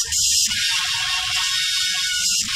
Thank you.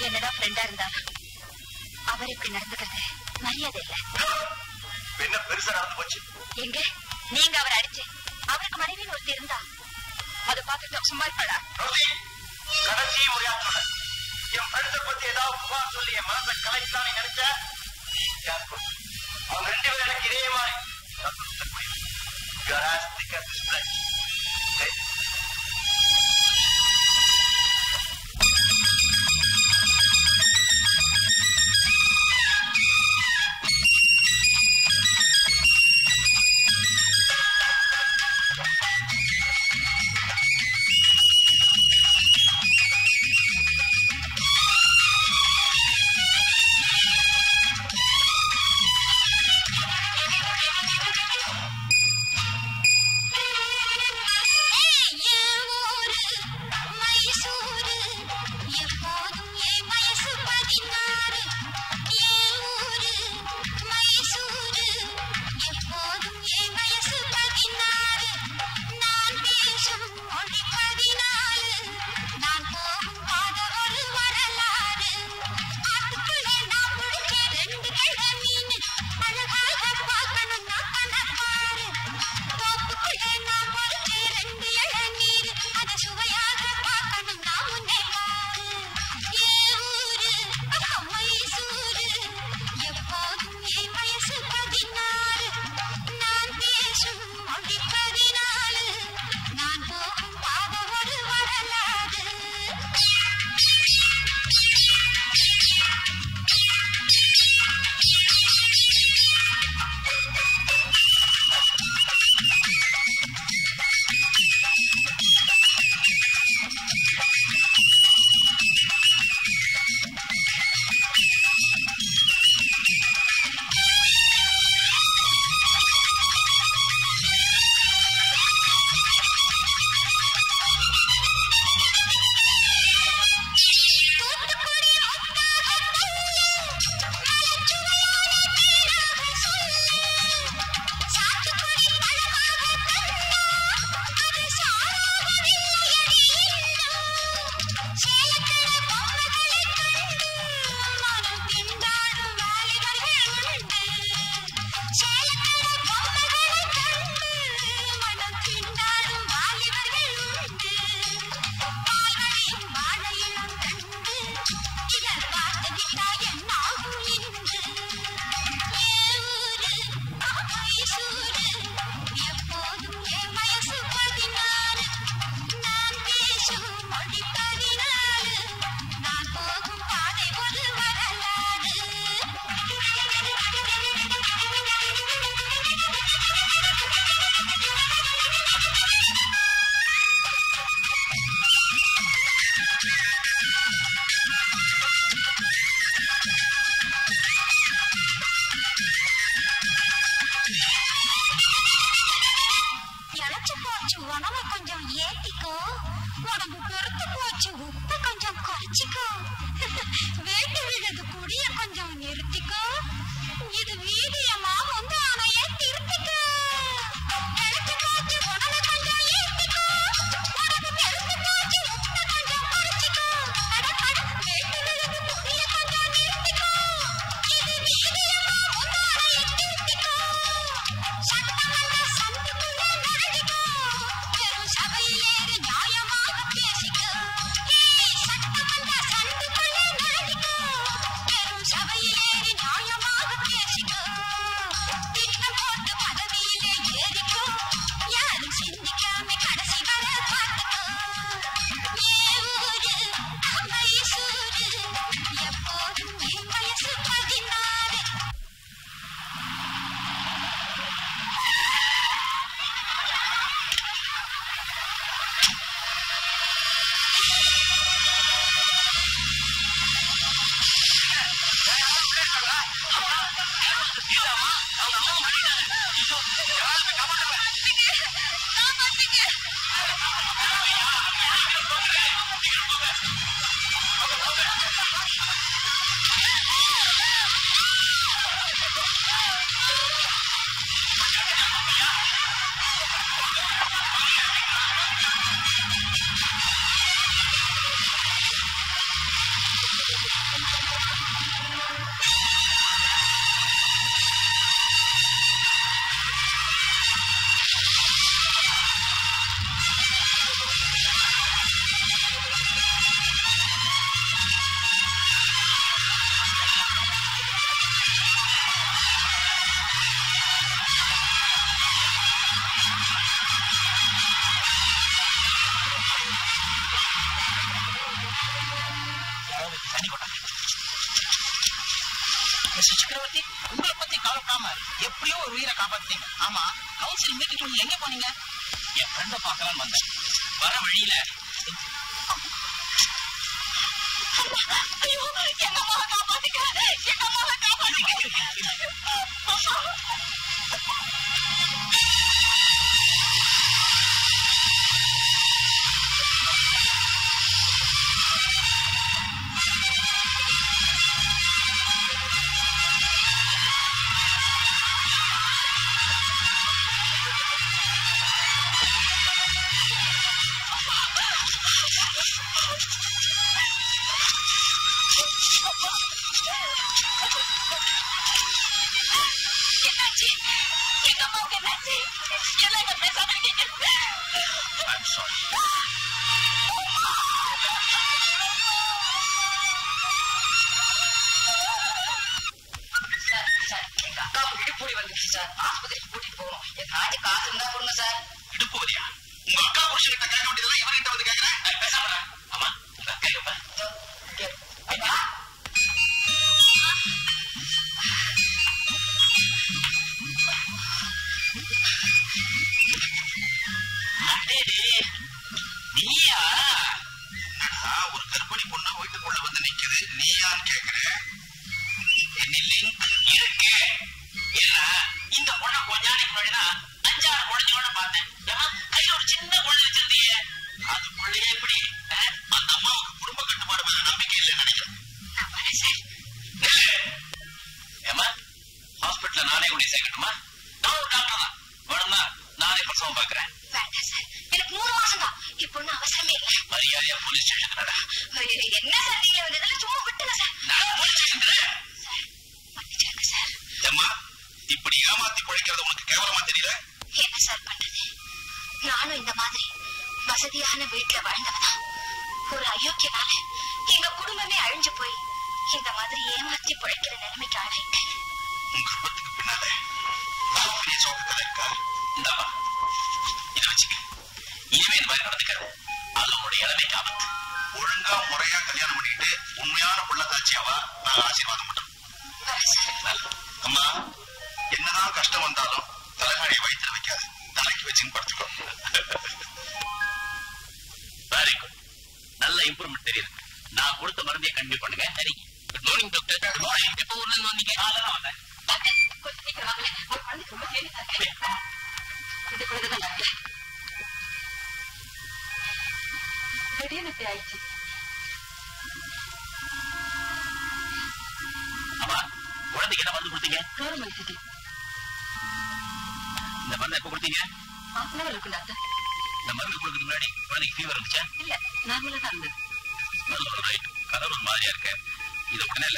என்னதான் ஃப்ரெண்டா இருந்தாலும் அவர் மரியாதை இல்ல. நீங்க அவர் அடிச்சு. அவருக்கு மனைவி ஒருத்தர் இருந்தா? அதை பார்த்துட்டு சும்மா இருப்படா ரோசி கடைசி என் ஃப்ரெண்ட்ஸை பத்தி ஏதாவது புகார் சொல்லி என் மனசை கலைக்கலாம்னு நினைச்சேன் அவங்க ரெண்டு பேரும் எனக்கு இதே மாதிரி.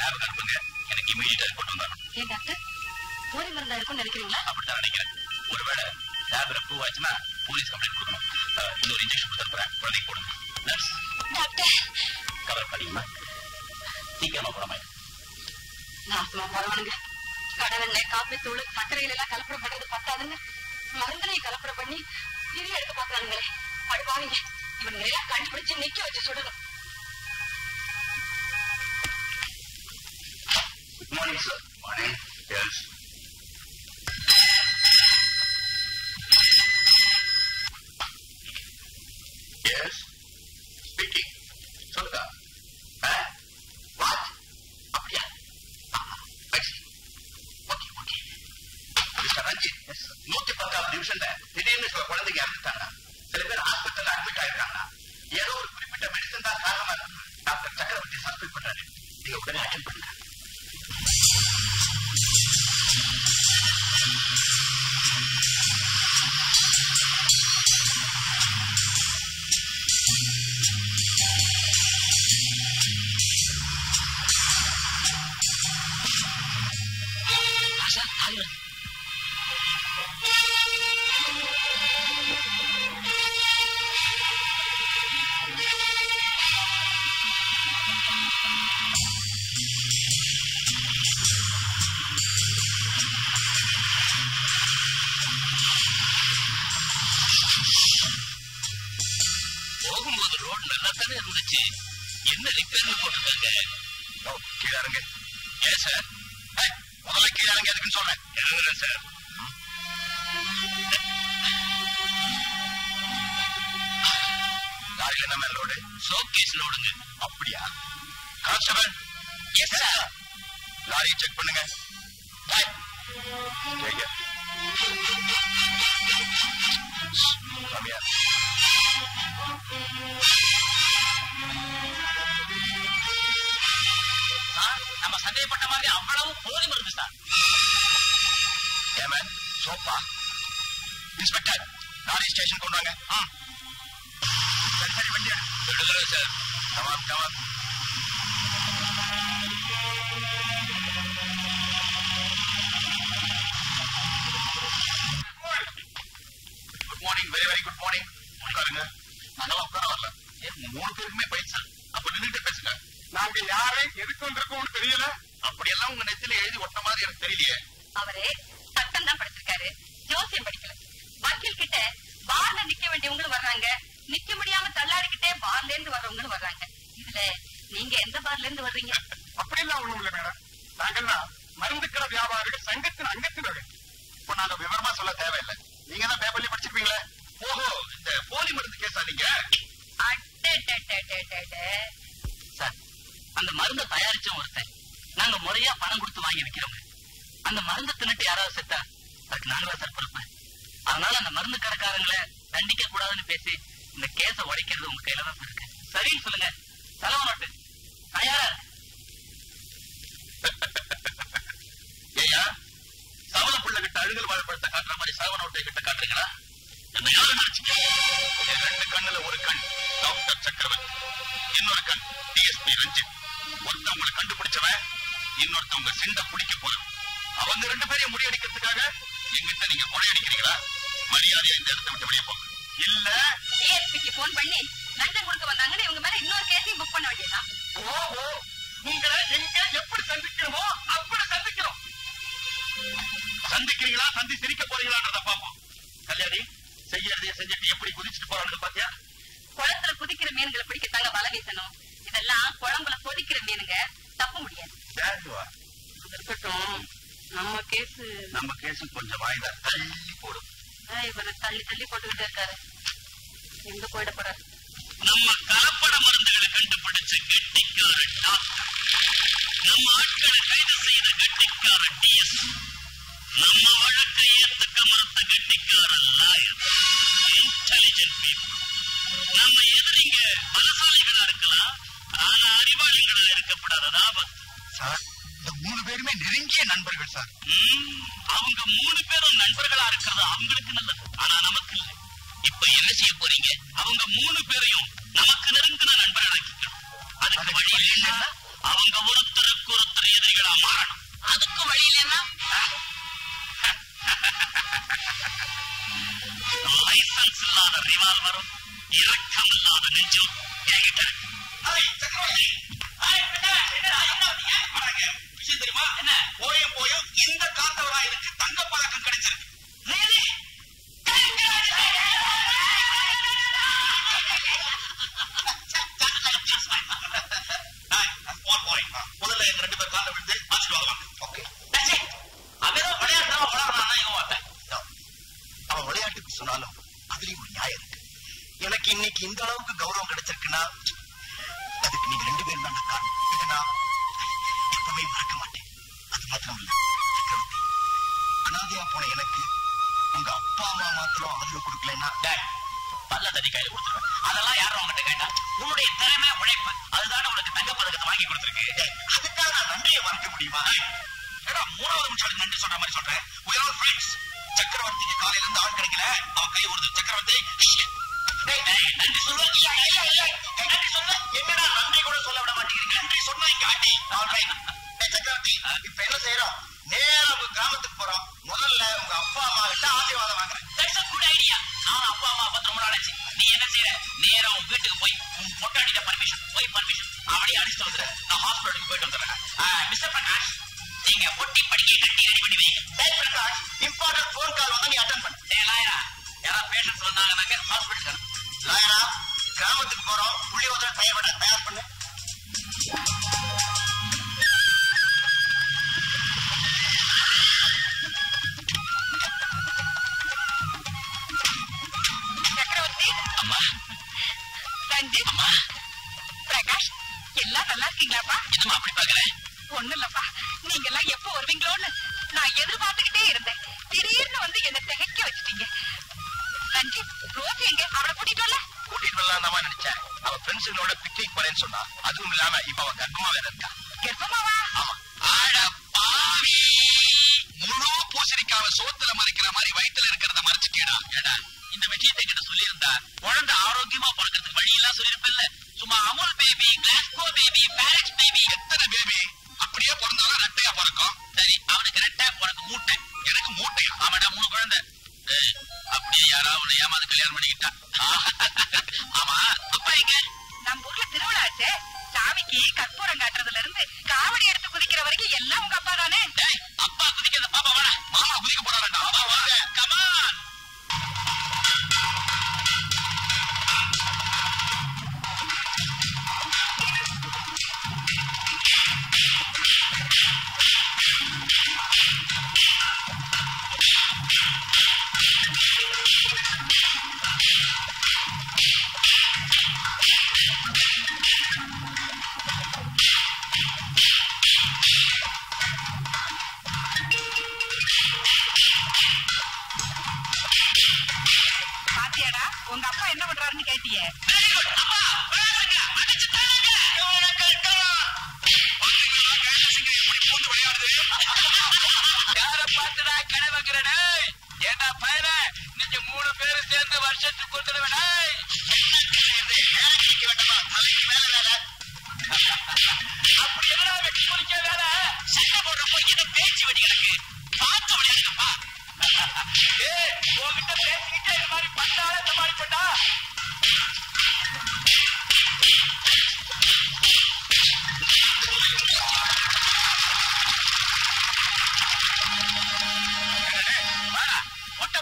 லேபுக்கு அனுப்புங்க எனக்கு இமீடியட்டா ரிப்போர்ட் வந்துடும் ஏன் டாக்டர்? போலி மருந்தா இருக்கும்னு நினைக்கிறீங்களா? அப்படித்தான் நினைக்கிறேன். ஒருவேளை லேப் ரிப்பூவ் ஆச்சுன்னா போலீஸ் கம்ப்ளைண்ட் கொடுக்கணும். இன்னொரு இன்ஜெக்ஷன் கொடுத்துருப்பேன் குழந்தைக்கு போடுங்க. Nurse doctor! கவலைப்படாதீங்கம்மா சீக்கிரமா குணமாயிடும் நாசமா போறவனுங்க கடலெண்ண காப்பி தூள் சர்க்கரையில எல்லாம் கலப்படம் பண்றது பத்தாதுங்க மருந்துலையும் கலப்படம் பண்ணி திரி எடுத்து பாக்குறாங்களே படுவாங்க இவங்களை நிறைய கண்டுபிடிச்சு நிக்க வச்சு சுடணும். increase of money is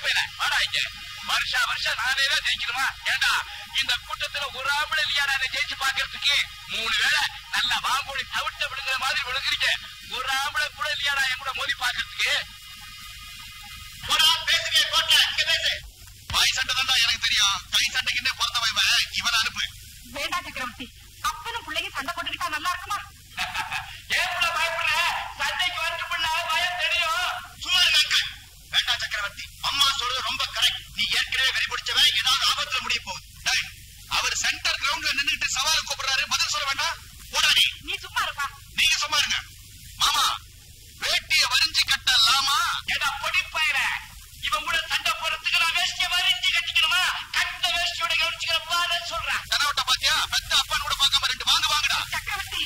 போயிட வருஷா நானே தான் ஜெயிக்கணுமா இந்த கூட்டத்துல ஒரு ஆம்பளை இல்லையா நான் ஜெயிச்சு பாக்குறதுக்கு மூணு வேளை நல்லா மாதிரி விழுங்குறீங்க கூட இல்லையா நான் கூட மோதி பாக்குறதுக்கு ஒரு ஆள் பேசுங்க கோட்டை இங்க பேசு. எனக்கு தெரியும். கை சட்டைக்கிட்டே பொறுத்த வைப்ப இவனை அனுப்பு. பிள்ளைங்க சண்டை போட்டுக்கிட்டா நல்லா இருக்குமா? ரேகா சக்கரவர்த்தி அம்மா சொல்றது ரொம்ப கரெக்ட் நீ ஏற்கனவே வெறி பிடிச்சவன் ஏதாவது ஆபத்துல முடிய போகுது. அவர் சென்டர் கிரவுண்ட்ல நின்னுட்டு சவால் கூப்பிடுறாரு. பதில் சொல்ல வேண்டாம்? போடாடி நீ சும்மா இருப்பா. நீங்க சும்மா இருங்க. மாமா வேட்டிய வரிஞ்சு கட்டலாமா ஏதா பொடிப்பாயிர. இவன் கூட சண்டை போறதுக்கு நான் வேஷ்டிய வரிஞ்சு கட்டிக்கணுமா? கட்ட வேஷ்டியோட கவனிச்சுக்கிறப்பான்னு சொல்றேன். கதவட்ட பாத்தியா? பெத்த அப்பா கூட பார்க்காம ரெண்டு வாங்க வாங்கடா. சக்கரவர்த்தி.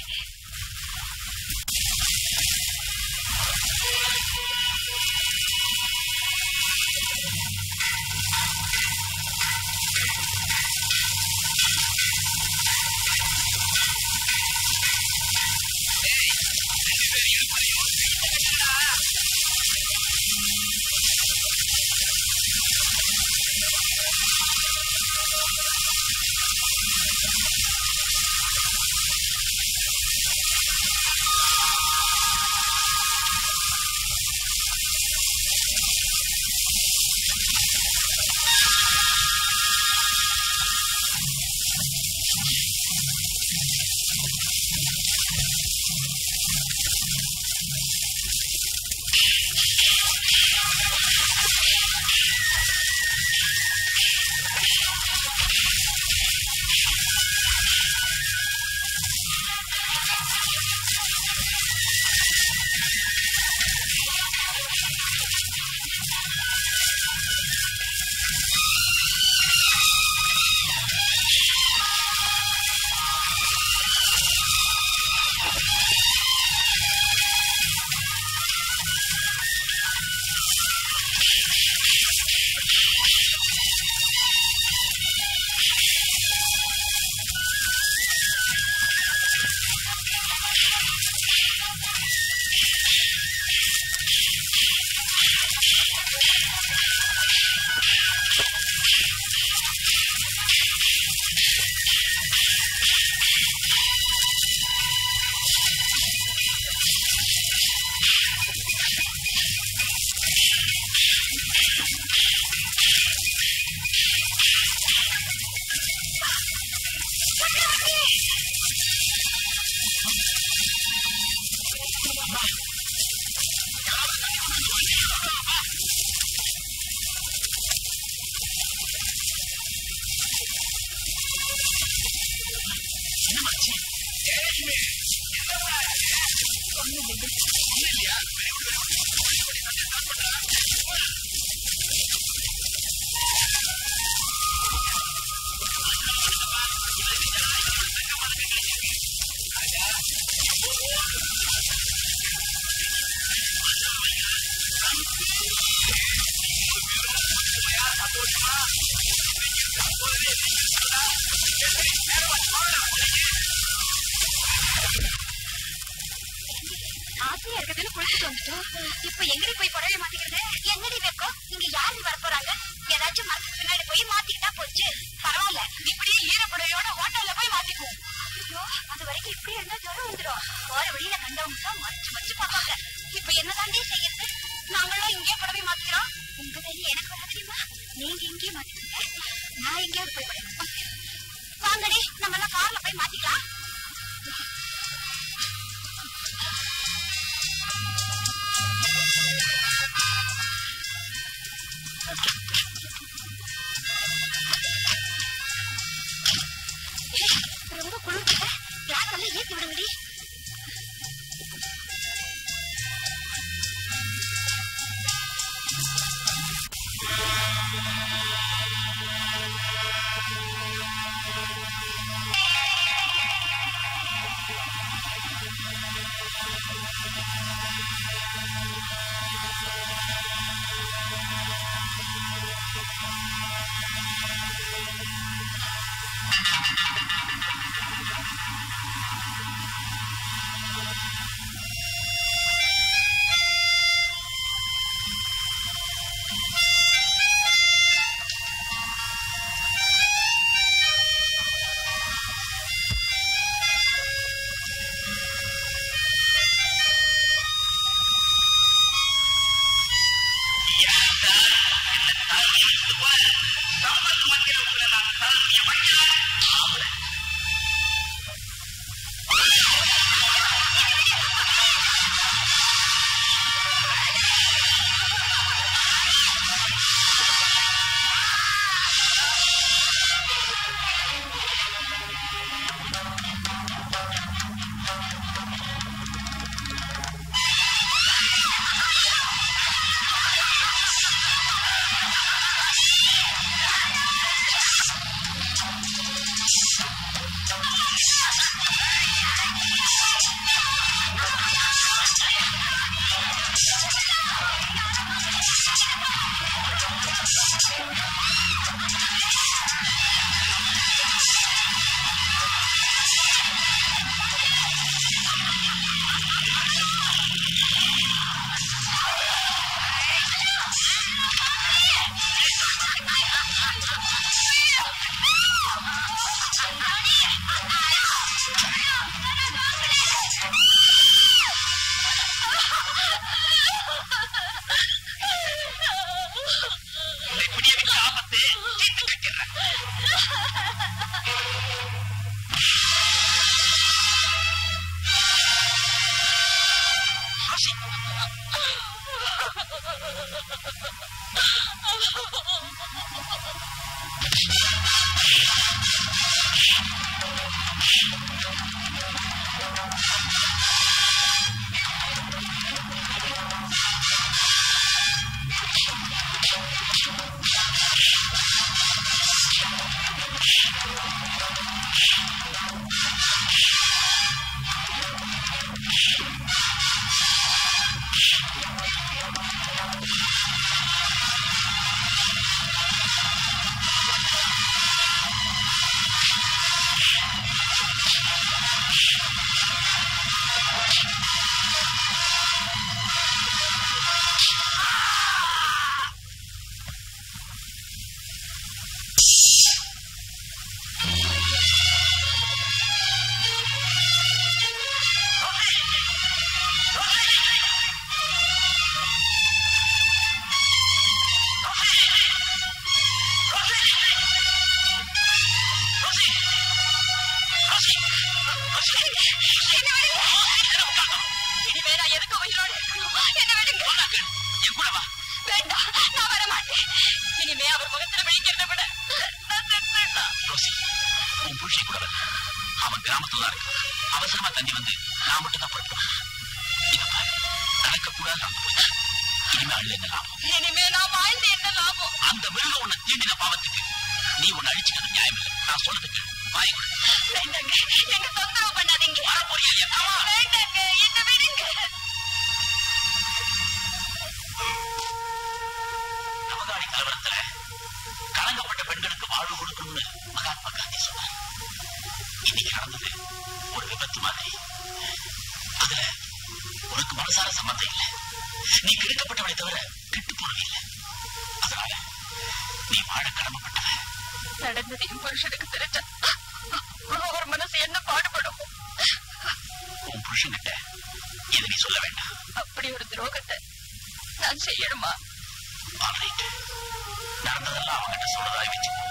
நடந்ததெல்லாம் அவங்கிட்ட சொல்றதாய் வச்சுக்கோ.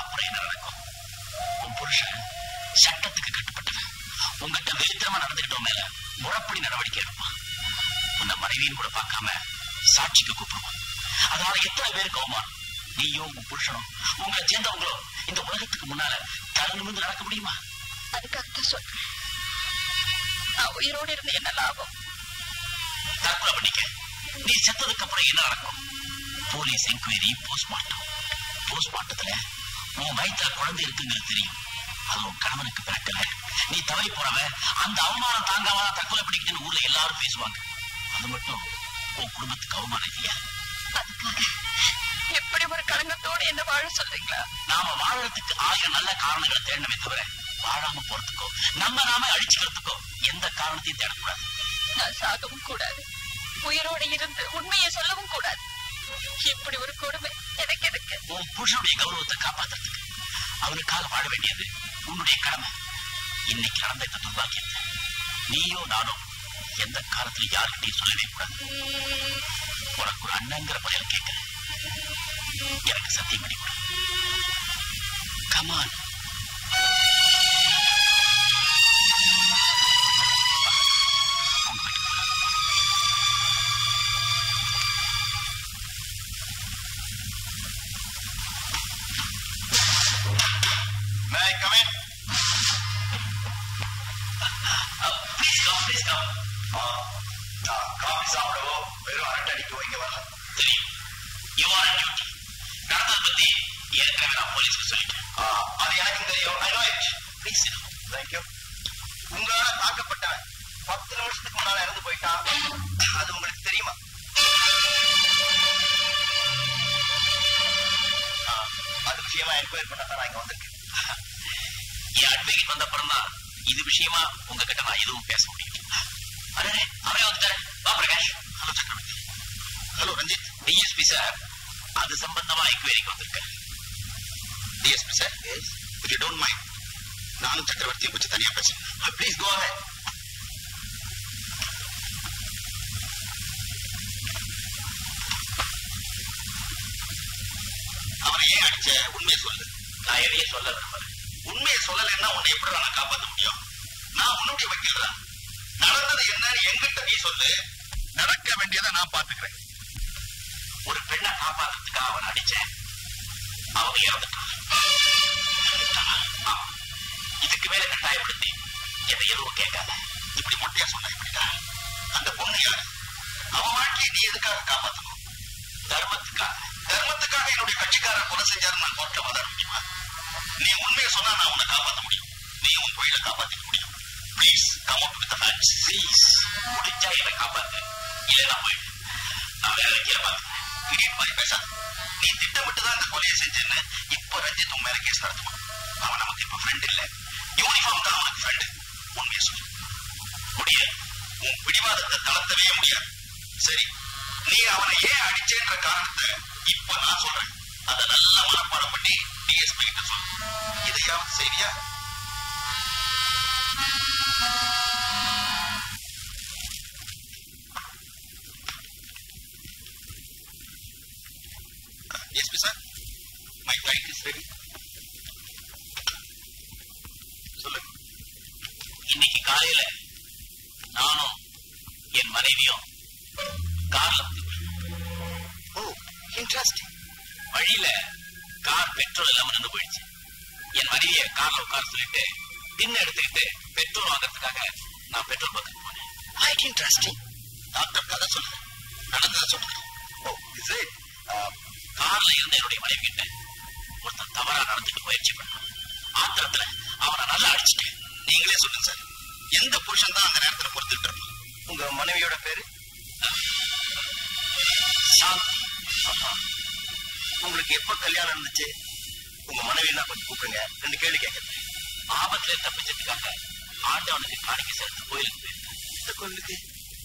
அப்புறம் என்ன நடக்கும்? உன் புருஷன் சட்டத்துக்கு கட்டுப்பட்டவன். உங்ககிட்ட வெறித்தனமா நடந்துக்கிட்டோம் மேல முறப்படி நடவடிக்கை எடுப்பான். உன்னை மனைவியும் கூட பார்க்காம சாட்சிக்கு கூப்பிடுவான். அதனால எத்தனை பேருக்கு அவமானம்? நீயும் உன் புருஷனும் உங்களை சேர்ந்தவங்களோ இந்த உலகத்துக்கு முன்னால தலை நிமிர்ந்து நடக்க முடியுமா? அதுக்காகத்தான் சொல்றேன். நான் உயிரோடு இருந்து என்ன லாபம்? தற்கொலை பண்ணிக்க. நீ செத்ததுக்கு அப்புறம் என்ன நடக்கும்? போலீஸ் என்கொயரி போஸ்ட்மார்ட்டம் போஸ்ட்மார்ட்டத்துல உன் வயிற்றுல குழந்தை இருக்குங்கிறது தெரியும். அது உன் கணவனுக்கு பிறக்கல நீ தவறி போறவ அந்த அவமானம் தாங்காம தற்கொலை பண்ணிக்கிட்டு ஊர்ல எல்லாரும் பேசுவாங்க. அது மட்டும் உன் குடும்பத்துக்கு அவமானம் இல்லையா? எப்படி ஒரு களங்கத்தோடு என்ன வாழ சொல்றீங்களா? நாம வாழறதுக்கு ஆயிரம் நல்ல காரணங்களை தேடணுமே தவிர வாழாம போறதுக்கோ நம்ம நாம அழிச்சுக்கிறதுக்கோ எந்த காரணத்தையும் தேடக்கூடாது. நான் சாகவும் கூடாது. உயிரோடு இருந்து உண்மையை சொல்லவும் கூடாது. இப்படி ஒரு கொடுமை எனக்கு எதுக்கு? உன் புருஷனுடைய கௌரவத்தை காப்பாத்துறதுக்கு அவனுக்காக வாழ வேண்டியது உன்னுடைய கடமை. இன்னைக்கு நடந்த இந்த துர்பாக்கியத்தை நீயோ நானோ எந்த காலத்துல யாருக்கிட்டையும் சொல்லவே கூடாது. உனக்கு ஒரு அண்ணங்கிற முறையில் கேட்கிறேன். எனக்கு சத்தியம் பண்ணி கொடு. Come on I come in? Come please come ஆ, நான் காபி சாப்பிடவோ? வெறும் அரட்டடிக்கவோ இங்க வரல தெரியும் யூ ஆர் டியூட்டி நடந்ததை பத்தி ஏற்கனவே நான் போலீஸ்க்கு சொல்லிட்டேன். அது எனக்கு தெரியும். I know it please thank you உங்களால தாக்கப்பட்டவன் பத்து நிமிஷத்துக்கு முன்னால இறந்து போயிட்டான் அது உங்களுக்கு தெரியுமா? அது விஷயமா என்கொயரி பண்ண தான் நான் இங்க வந்திருக்கேன். அட்வைக்கு வந்த அப்புறம் இது விஷயமா உங்ககிட்ட நான் எதுவும் பேச முடியும் அரே அவரே வந்துட்டாரு. வா Prakash. Hello Chakravarthy. Hello Ranjith. DSP sir அது சம்பந்தமா என்கொயரிக்கு வந்திருக்கேன் DSP sir? If you don't mind நானும் சக்கரவர்த்தியை கொஞ்சம் தனியா பேசுறேன். ப்ளீஸ் கோ அஹெட் அவரை ஏன் அடிச்ச? உண்மையை சொல்லு. நான் எதையும் சொல்ல விரும்புறேன் உண்மையை சொல்லலைன்னா உன்னை எப்படி நான் காப்பாற்ற முடியும்? நான் உன்னுடைய வக்கீல். தான் நடந்தது என்னன்னு எங்கிட்ட நீ சொல்லு. நடக்க வேண்டியதை நான் பாத்துக்கிறேன் ஒரு பெண்ணை காப்பாத்துறதுக்காக அவன் அடிச்சேன் அவங்க இறந்துட்டான். இதுக்கு மேல கட்டாயப்படுத்தி எதை எதுவும் கேட்காத. இப்படி முட்டையா சொன்ன இப்படிடா அந்த பொண்ணு யாரு? அவன் வாழ்க்கையை நீ எதுக்காக காப்பாத்தணும்? தர்மத்துக்காக. தர்மத்துக்காக என்னுடைய கட்சிக்காரன் கொலை செஞ்சாரு நான் கோர்ட்ல வாதாட முடியுமா? நீ உண்மையை சொன்னா நான் உன்னை காப்பாற்ற முடியும். நீ உன் கோயிலை காப்பாத்திக்க முடியும். Please come up with facts please முடிஞ்சா என்னை காப்பாத்து. இல்லைன்னா போயிடு நான் வேற வைக்கிற பாத்துக்கிறேன் இடியட் மாதிரி பேசாது. நீ திட்டமிட்டு தான் அந்த கொலையை செஞ்சேன்னு இப்போ ரஞ்சித் உன் மேல கேஸ் நடத்துவான். அவன் நமக்கு இப்போ ஃப்ரெண்ட் இல்லை. யூனிஃபார்ம் தான் அவனுக்கு ஃப்ரெண்டு உண்மையை சொல்லு. முடிய உன் பிடிவாதத்தை தளர்த்தவே முடியாது. சரி நீ அவனை ஏன் அடிச்சேன்ற காரணத்தை இப்ப நான் சொல்றேன். அதை நல்லா மனப்பாடம் பண்ணி டிஎஸ்பி கிட்ட சொல்லு இதையாவது செய்வியா DSP sir my client is ready சொல்லுங்க. இன்னைக்கு காலையில நானும் என் மனைவியும் கார்ல ஓ இன்ட்ரெஸ்டிங் வழியில கார் பெட்ரோல் இல்லாம நின்று போயிடுச்சு. என் மனைவியை கார்ல உட்கார சொல்லிட்டு பின்ன எடுத்துக்கிட்டு பெட்ரோல் வாங்குறதுக்காக நான் பெட்ரோல் பங்க் போனேன். லைக் இன்ட்ரெஸ்டிங் டாக்டர் கதை சொல்லுங்க நடந்ததை சொல்லுங்க ஓ இஸ் இட் கார்ல இருந்த என்னுடைய மனைவி கிட்ட ஒருத்தன் தவறா நடந்துட்டு முயற்சி பண்ணான். ஆத்திரத்துல அவனை நல்லா அடிச்சிட்டேன் நீங்களே சொல்லுங்க சார். எந்த புருஷன் தான் அந்த நேரத்துல பொறுத்துட்டு இருப்பான் உங்க மனைவியோட பேரு? சாந்தி. உங்களுக்கு எப்ப கல்யாணம் இருந்துச்சு உங்க மனைவி நான் கொஞ்சம் கூப்பிடுங்க. ரெண்டு கேள்வி கேட்கறேன். ஆபத்துல தப்பிச்சதுக்காக ஆண்டவனுக்கு காணிக்கை செலுத்த கோயிலுக்கு போயிருக்கேன். இந்த கோயிலுக்கு?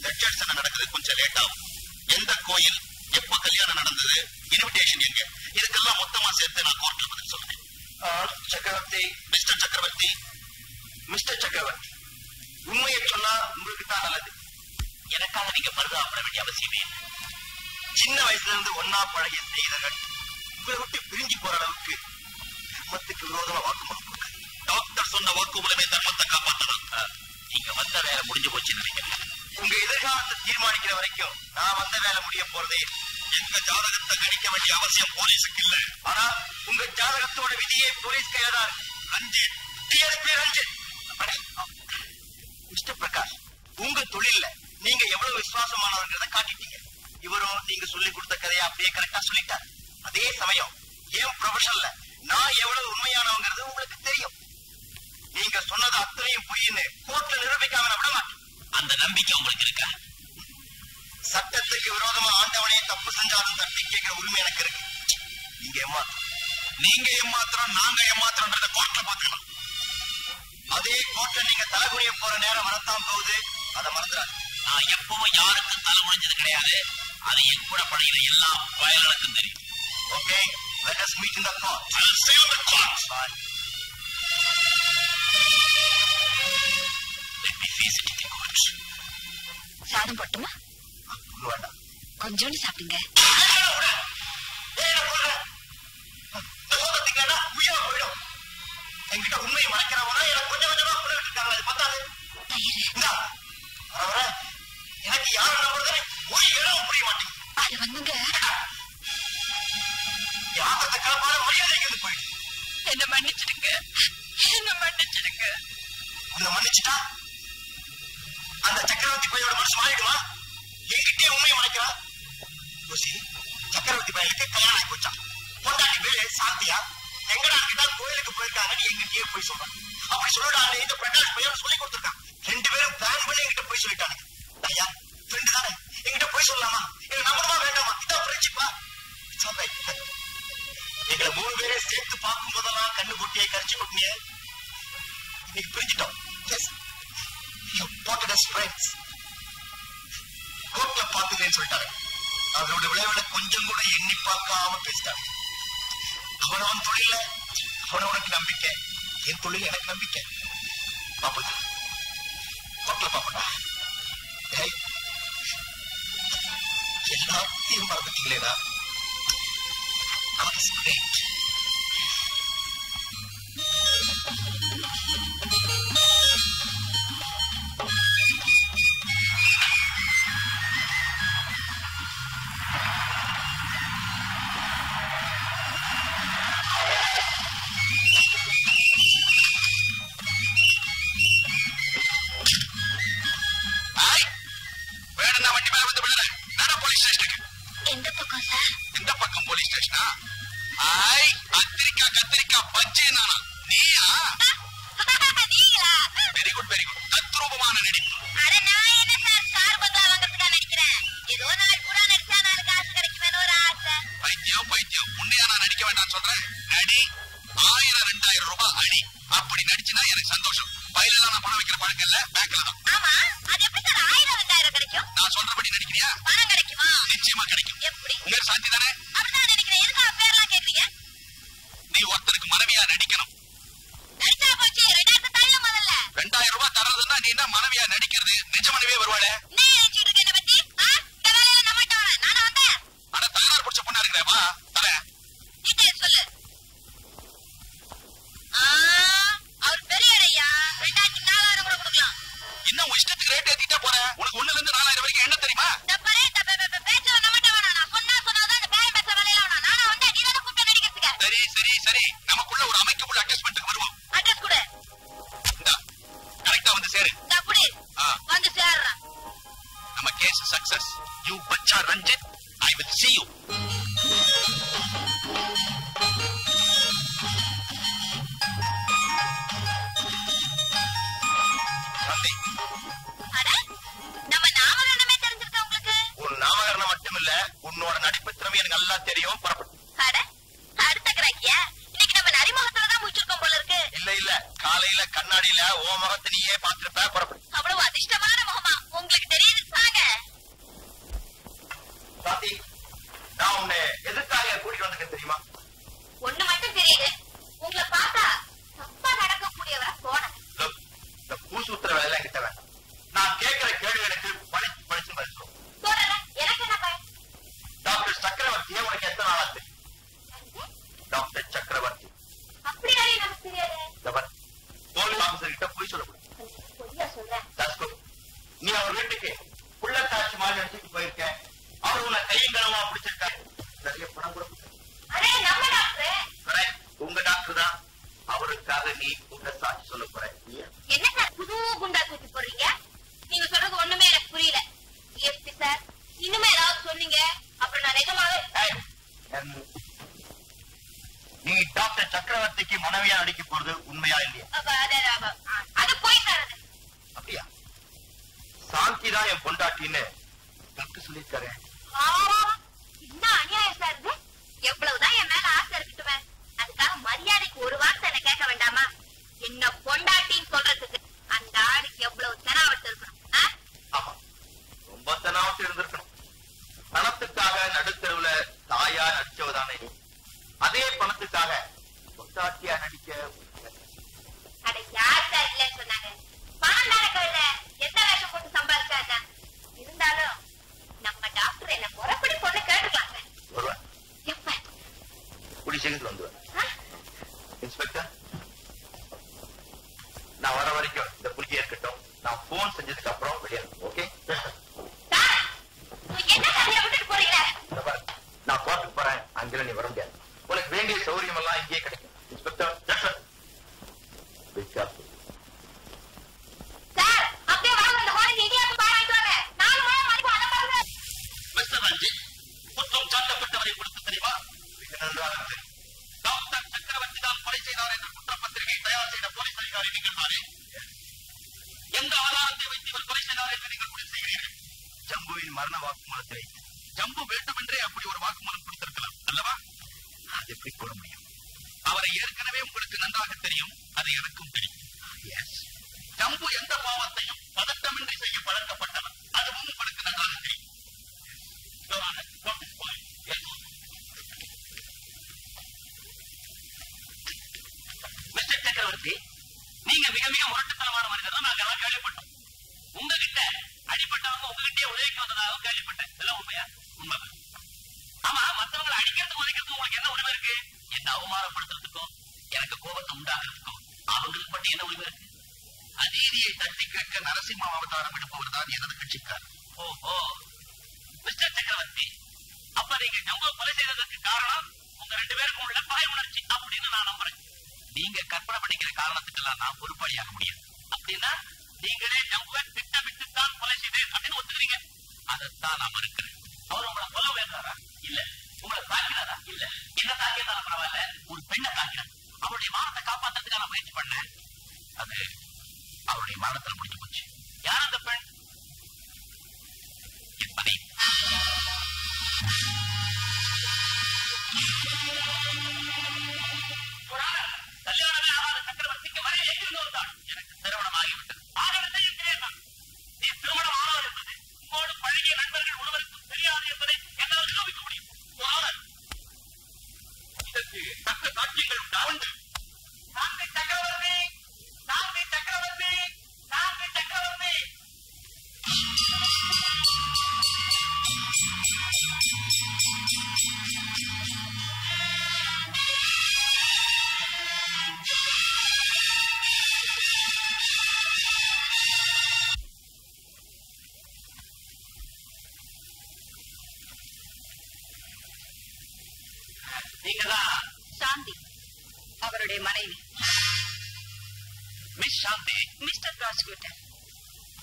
தட்சணை நடக்குது. கொஞ்சம் லேட் ஆகும். எந்த கோயில்? எப்ப கல்யாணம் நடந்தது? இன்விடேஷன் எங்க? இதுக்கெல்லாம் மொத்தமா சேர்த்து நான் கோர்ட்ல பதில் சொல்றேன். சக்கரவர்த்தி. மிஸ்டர் சக்கரவர்த்தி. மிஸ்டர் சக்கரவர்த்தி உண்மையை சொன்னா உங்களுக்கு தான் நல்லது. எனக்காக நீங்க பரிதாபப்பட வேண்டிய அவசியமே இல்லை. சின்ன வயசுல இருந்து ஒன்னா பழகிய செய்தர்கள் உங்களை விட்டு பிரிஞ்சு போற அளவுக்கு தர்மத்துக்கு விரோதமா வாக்குமூலம். டாக்டர் சொன்ன வாக்குமூலமே தர்மத்தை காப்பாற்றணும் நீங்க வந்த வேலை முடிஞ்சு போச்சுன்னு நினைக்கிறேன் உங்க எதிர்காலத்தை தீர்மானிக்கிற வரைக்கும் நான் வந்த வேலை முடிய போறதே. எங்க ஜாதகத்தை கணிக்க வேண்டிய அவசியம் போலீஸுக்கு இல்ல. ஆனா உங்க ஜாதகத்தோட விதியே போலீஸ் கையில தான் இருக்கு. ரஞ்சித் டிஎஸ்பி ரஞ்சித் மிஸ்டர் பிரகாஷ் உங்க தொழில்ல நீங்க எவ்வளவு விசுவாசமானவங்கிறத காட்டிட்டீங்க. இவரும் நீங்க சொல்லி கொடுத்த கதையை அப்படியே கரெக்டா சொல்லிட்டார். அதே சமயம் என் ப்ரொஃபஷன்ல நான் எவ்வளவு உண்மையானவங்கிறது உங்களுக்கு தெரியும். நீங்க சொன்னது அத்தனையும் பொய்ன்னு கோர்ட்ல நிரூபிக்காம விட மாட்டேன். அந்த நம்பிக்கை உங்களுக்கு இருக்கா? சட்டத்துக்கு விரோதமா ஆண்டவனே தப்பு செஞ்சாலும் தட்டி கேட்கிற உரிமை எனக்கு இருக்கு. நீங்க ஏமாத்திரம் நீங்க ஏமாத்திரம் நாங்க ஏமாத்திரம்ன்றத கோர்ட்ல பாத்துக்கலாம் அதே கோர்ட்ல நீங்க தலைகுனிய போற நேரம் வரத்தான் போகுது. அதை மறந்துடாது நான் எப்பவும் யாருக்கும் தலை முடிஞ்சது கிடையாது. அது என் கூட பழகிற எல்லா வயலுக்கும் தெரியும். Okay let us meet in the court. I'll stay on the court. Bye. let me face it in the court சாதம் போட்டுமா? வேண்டாம். கொஞ்சோண்டு சாப்பிடுங்க. என்கிட்ட உண்மையை மறைக்கிறவனா எனக்கு கொஞ்சம் கொஞ்சமா புரிவிட்டு இருக்காங்க. அது பத்தாது. எனக்கு யாரை நம்புறதுன்னு ஒரு இடம் புரிய மாட்டேங்குது. அது வந்துங்க. யாத்திரத்தை கிளப்பாத மரியாதைக்கு இங்கிருந்து போயிடு என்ன மன்னிச்சிடுங்க. என்ன மன்னிச்சிடுங்க. உன்னை மன்னிச்சுட்டா? அந்த சக்கரவர்த்தி பையோட மனசு மாறிடுமா? எங்கிட்டே உண்மையை மறைக்கிறா ருசி சக்கரவர்த்தி பையனுக்கு கல்யாணம் ஆகி போச்சான். பொண்டாட்டி பேரு சாந்தியா? எங்கடா கிட்ட கோயிலுக்கு போயிருக்காங்கன்னு எங்கிட்டே போய் சொல்றான் அப்படி சொல்லுடான்னு இந்த பிரகாஷ் பையன் சொல்லி கொடுத்துருக்கான் ரெண்டு பேரும் பிளான் பண்ணி எங்கிட்ட போய் சொல்லிட்டானுங்க. ஐயா ஃப்ரெண்டு தானே? எங்கிட்ட போய் சொல்லலாமா? எனக்கு நம்பணுமா வேண்டாமா? இதான் ஃப்ரெண்ட்ஷிப்பா எங்களை மூணு பேரே சேர்த்து பார்க்கும் போதெல்லாம் கண்ணு போட்டியை கரைச்சு கொட்டீங்க இன்னைக்கு பிரிஞ்சிட்டோம் கோர்ட்ல பாத்துக்கிறேன்னு சொல்லிட்டாங்க அவரோட விளைவுல கொஞ்சம் கூட எண்ணி பார்க்காம பேசிட்டாங்க அவனவன் தொழில அவன உனக்கு நம்பிக்கை என் தொழில் எனக்கு நம்பிக்கை பாப்பது கோர்ட்ல பாப்படா எல்லாத்தையும் மறந்துட்டீங்களேடா on his grave. உடனே நமக்குள்ள ஒரு அமைக்கப்பட்ட அட்ஜஸ்ட்மெண்ட்டுக்கு வருவோம். அட்ரஸ் கொடு. இந்தா கரெக்டா வந்து சேரு. நான் குடி வந்து சேர்றேன். நம்ம கேஸ் சக்சஸ் யூ பச்சா ரஞ்சித்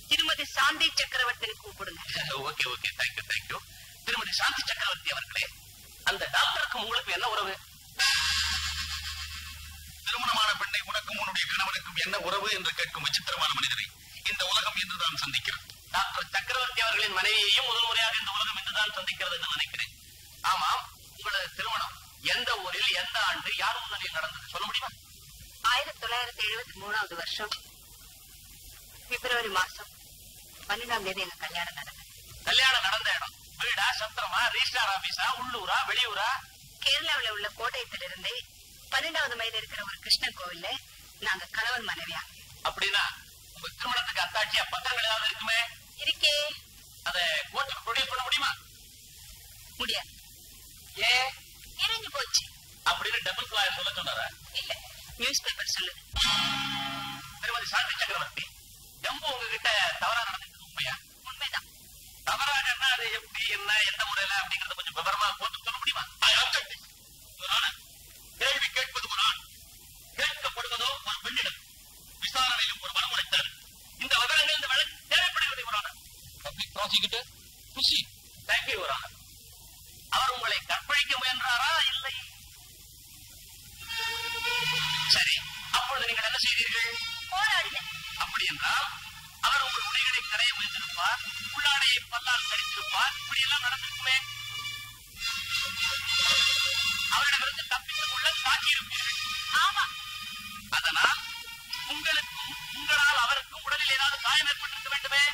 திருமதி சாந்தி சக்கரவர்த்திని கூப்பிடுங்க. ஓகே ஓகே தேங்க்யூ தேங்க்யூ திருமதி சாந்தி சக்கரவர்த்தி அவர்களே அந்த டாக்டருக்கும் உங்களுக்கு என்ன உறவு? திருமணமான பெண்ணை உனக்கும் உன்னுடைய கணவனுக்கும் என்ன உறவு என்று கேட்கும் விசித்திரமான மனிதனை இந்த உலகம் என்றுதான் சந்திக்கிறது. டாக்டர் சக்கரவர்த்தி அவர்களின் மனைவியையும் முதல் முறையாக இந்த உலகம் இன்றுதான் சந்திக்கிறது என்று நினைக்கிறேன். ஆமாம் உங்களது திருமணம் எந்த ஊரில் எந்த ஆண்டு யார் முன்னணியில் நடந்தது? சொல்ல முடியுமா? ஆயிரத்தி தொள்ளாயிரத்தி எழுபத்தி மூணாவது வருஷம். பிப்ரவரி மாசம் பன்னெண்டாம் தேதி எங்க கல்யாணம் நடந்தது. கல்யாணம் நடந்த இடம். வீடா சத்திரமா ரிஜிஸ்டார் ஆபீஸா உள்ளூரா வெளியூரா? கேரளாவுல உள்ள கோட்டயத்திலிருந்து பன்னெண்டாவது மைல இருக்கிற ஒரு கிருஷ்ணன் கோவில்ல நாங்க கணவன் மனைவியா. அப்படின்னா உங்க திருமணத்துக்கு அத்தாட்சியா பத்திரங்கள் ஏதாவது இருக்குமே? இருக்கே. அதை கோர்ட்டுக்கு ப்ரொடியூஸ் பண்ண முடியுமா? முடியாது. ஏன் இறங்கி போச்சு. அப்படின்னு டபுள் சொல்ல சொன்னாரா? இல்ல நியூஸ் பேப்பர் சொல்லுது. திருமதி சாந்தி சக்கரவர்த்தி ஜம்பு உங்ககிட்ட தவறா நடந்துக்கிறது உண்மையா உண்மைதான். தவறாகன்னா அது? எப்படி என்ன எந்த முறையில அப்படிங்கறத கொஞ்சம் விவரமா போட்டு சொல்ல முடியுமா? கேள்வி கேட்பது ஆண். கேட்கப்படுவதோ ஒரு பெண்ணிடம். விசாரணையிலும் ஒரு மனமுறைத்தல் இந்த விவரங்கள் இந்த வழக்கு தேவைப்படுகிறது honour public prosecutor Khushi thank you honour அவர் உங்களை கற்பழிக்க முயன்றாரா? இல்லை. சரி அப்பொழுது நீங்கள் என்ன செய்தீர்கள்? போராடினேன். அப்படி என்றால் அவர் உங்கள் உடைகளை கரைய முயன்றிருப்பார் உள்ளாடையை பல்லால் கடித்திருப்பார் இப்படி எல்லாம் நடந்திருக்குமே. அவரிடமிருந்து தப்பித்துக் கொள்ள தாக்கியிருப்பீர்கள் ஆமா. அதனால் உங்களுக்கும் உங்களால் அவருக்கும் உடலில் ஏதாவது காயம் ஏற்பட்டிருக்க வேண்டுமே?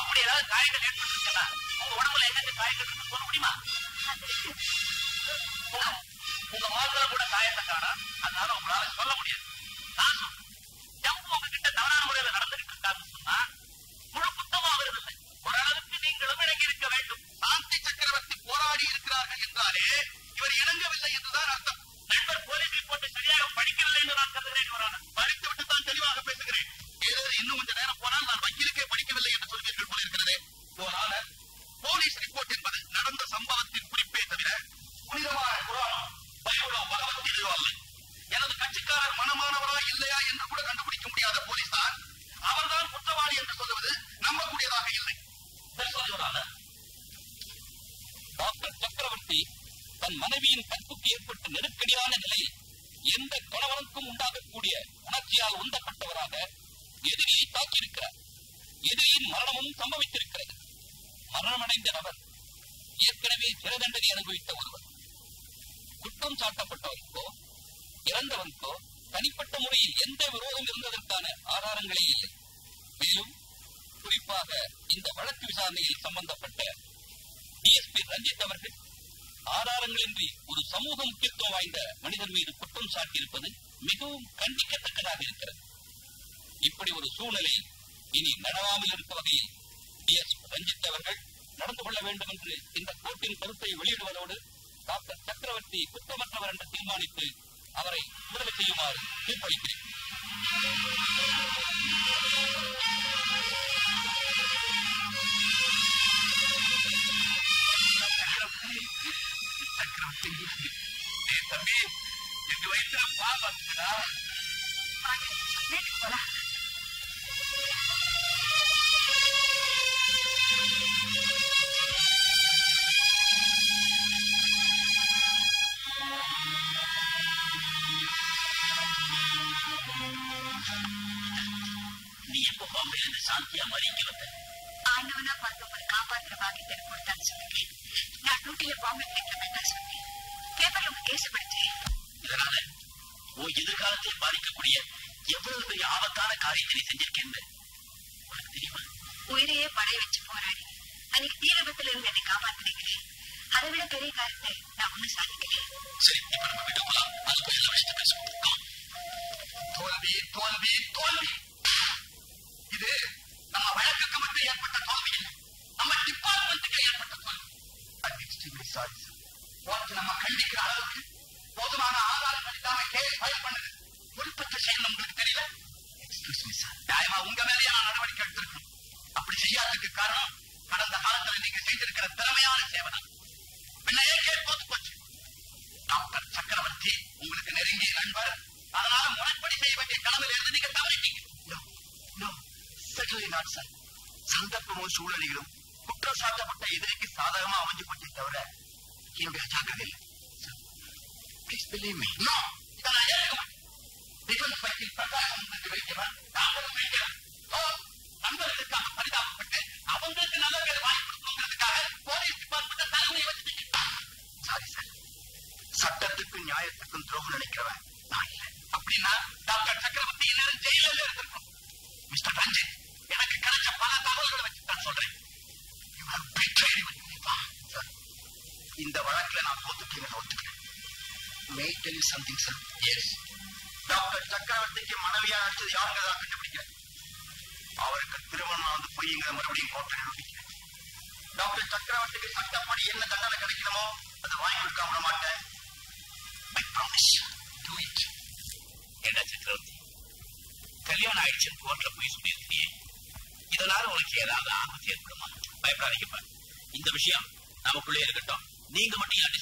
அப்படி ஏதாவது காயங்கள் ஏற்பட்டிருக்கா உங்க உடம்புல எங்கெங்க காயங்கள் இருக்கு சொல்ல முடியுமா? உங்க- முகத்துல கூட காயத்தை காணா அதனால உங்களால சொல்ல முடியாது. நான் சொல்றேன் உங்ககிட்ட தவறான முறையில நடந்துகிட்டு இருக்காருன்னு சொன்னா முழு குத்தமா வருதில்லை ஓரளவுக்கு நீங்களும் இணங்கி இருக்க வேண்டும். சாந்தி சக்கரவர்த்தி போராடி இருக்கிறார்கள் என்றாலே இவர் இணங்கவில்லை என்றுதான் அர்த்தம். நண்பர் போலீஸ் ரிப்போர்ட்டை சரியாக படிக்கவில்லை என்று நான் கருதுகிறேன் படித்து விட்டு தான் தெளிவாக பேசுகிறேன். ஏதோ இன்னும் கொஞ்ச நேரம் போனால் நான் வக்கீலுக்கே படிக்கவில்லை என்று சொல்வீர்கள் போல இருக்கிறதே. Your போலீஸ் ரிப்போர்ட் என்பது நடந்த சம்பவத்தின் குறிப்பே தவிர புனிதமான குரான் பைபிளோ பகவத்கீதையோ அல்ல எனது கட்சிக்காரர் மனமானவரா இல்லையா என்று கூட கண்டுபிடிக்க முடியாத போலீசார் அவர்தான் குற்றவாளி என்று சொல்லுவது நம்பக்கூடியதாக இல்லை. டாக்டர் சக்கரவர்த்தி தன் மனைவியின் கற்புக்கு ஏற்பட்ட நெருக்கடியான நிலையில் எந்த கணவனுக்கும் உண்டாகக்கூடிய உணர்ச்சியால் உந்தப்பட்டவராக எதிரியை தாக்கியிருக்கிறார். எதிரியின் மரணமும் சம்பவித்திருக்கிறது. மரணமடைந்த நபர் ஏற்கனவே சிறை தண்டனை அனுபவித்த ஒருவர். குற்றம் சாட்டப்பட்டவருக்கோ இறந்தவருக்கோ தனிப்பட்ட முறையில் எந்த விரோதம் இருந்ததற்கான ஆதாரங்களே இல்லை. மேலும் குறிப்பாக இந்த வழக்கு விசாரணையில் சம்பந்தப்பட்ட டிஎஸ்பி ரஞ்சித் அவர்கள் ஆதாரங்களின்றி ஒரு சமூக முக்கியத்துவம் வாய்ந்த மனிதர் மீது குற்றம் சாட்டியிருப்பது மிகவும் கண்டிக்கத்தக்கதாக இருக்கிறது. இப்படி ஒரு சூழ்நிலை இனி நடவாமல் இருக்க வகையில் எஸ் ரஞ்சித் அவர்கள் நடந்து கொள்ள வேண்டும் என்று இந்த கோர்ட்டின் கருத்தை வெளியிடுவதோடு டாக்டர் சக்கரவர்த்தி குற்றமற்றவர் என்று தீர்மானித்து அவரை விடுதலை செய்யுமாறு தீர்ப்பளிக்கிறேன். தம்பி எட்டு வயசுல பாபத்துடா வீட்டுக்கு போலாம் நீ எப்ப பாம்பேல இருந்து சாந்தியா மறிக்க வந்த ஆண்டவனா பார்த்து உங்களை காப்பாத்துற பாக்கியத்தை கொடுத்தான்னு சொன்னீங்க நான் டியூட்டியில பாம்பே கிடைக்கிற வேண்டாம் சொன்னேன். பேப்பர்ல உங்க கேஸ் படிச்சேன் இதனால உன் எதிர்காலத்தை பாதிக்கக்கூடிய எவ்வளவு பெரிய ஆபத்தான காரியத்தை நீ செஞ்சிருக்கேன்னு உனக்கு தெரியுமா? உயிரையே படைய வச்சு போராடி அன்னைக்கு தீ விபத்துல இருந்து என்னை காப்பாத்துனீங்களே. அதை விட பெரிய காரியத்தை நான் ஒண்ணும் சாதிக்கல சரி இப்ப நம்ம வீட்டுக்கு போலாம். அதுக்கு எல்லா விஷயத்தை பேசுவோம். தோல்வி தோல்வி தோல்வி இது நம்ம வழக்குக்கு மட்டும் ஏற்பட்ட தோல்வி இல்லை நம்ம டிபார்ட்மெண்ட்டுக்கு ஏற்பட்ட தோல்வி I'm extremely sorry, sir. நம்ம கண்டிக்கிற அளவுக்கு போதுமான ஆதாரங்கள் இல்லாம கேஸ் ஃபைல் பண்ணது. குறிப்பிட்ட செயல் உங்களுக்கு தெரியல? எக்ஸ்கியூஸ் மீ சார் நியாயமா உங்க மேலேயே நான் நடவடிக்கை எடுத்திருக்கணும் அப்படி செய்யாததுக்கு காரணம் கடந்த காலத்துல நீங்க செய்திருக்கிற திறமையான சேவை தான். பின்னையே கேஸ் போத்து போச்சு. டாக்டர் சக்கரவர்த்தி உங்களுக்கு நெருங்கிய நண்பர். அதனால முறைப்படி செய்ய வேண்டிய கடமையில இருந்து நீங்க தவறிட்டீங்க. சந்தர்ப்பமும் சூழ்நிலைகளும் குற்றம் சாட்டப்பட்ட எதிரிக்கு சாதகமா அமைஞ்சு போச்சே தவிர என்னுடைய அஜாக்கிரதை இல்லை ப்ளீஸ் பிலீவ் மீ நோ இதை நான் ஏற்றுக்க மாட்டேன். பிரகாசம் நண்பர்களுக்காக பரிதாபப்பட்டு அவங்களுக்கு நல்ல பேர் வாங்கி கொடுக்கணுங்கிறதுக்காக போலீஸ் டிபார்ட்மெண்ட் தலைமையை வச்சுட்டீங்க சாரி சார் சட்டத்துக்கும் நியாயத்துக்கும் துரோகம் நினைக்கிறவன் நான் இல்லை. அப்படின்னா டாக்டர் சக்கரவர்த்தி நேரம் ஜெயிலில் இருந்திருக்கும். மிஸ்டர் ரஞ்சித் எனக்கு கிடைச்ச பல தகவல்களை வச்சு நான் சொல்றேன். இந்த வழக்குல நான் தோத்துட்டீங்கன்னு ஒத்துக்கிறேன். May tell you something sir yes doctor சக்கரவர்த்திக்கு மனைவியா நடிச்சது யாருங்கிறதா கண்டுபிடிக்கிறேன் அவருக்கு திருமணம் வந்து பொய்யுங்கிற மறுபடியும் கோட்டை நிரூபிக்கிறேன் டாக்டர் சக்கரவர்த்திக்கு சட்டப்படி என்ன தண்டனை கிடைக்கணுமோ அதை வாங்கி கொடுக்க விட மாட்டேன். என்ன சக்கரவர்த்தி கல்யாணம் ஆயிடுச்சுன்னு கோர்ட்ல போய் சொல்லியிருக்கியே இதனால உனக்கு ஏதாவது ஆபத்து ஏற்படுமா? பயப்படாதீங்கப்பா இந்த விஷயம் நமக்குள்ளே இருக்கட்டும். நீங்க மட்டும் யார்ட்டி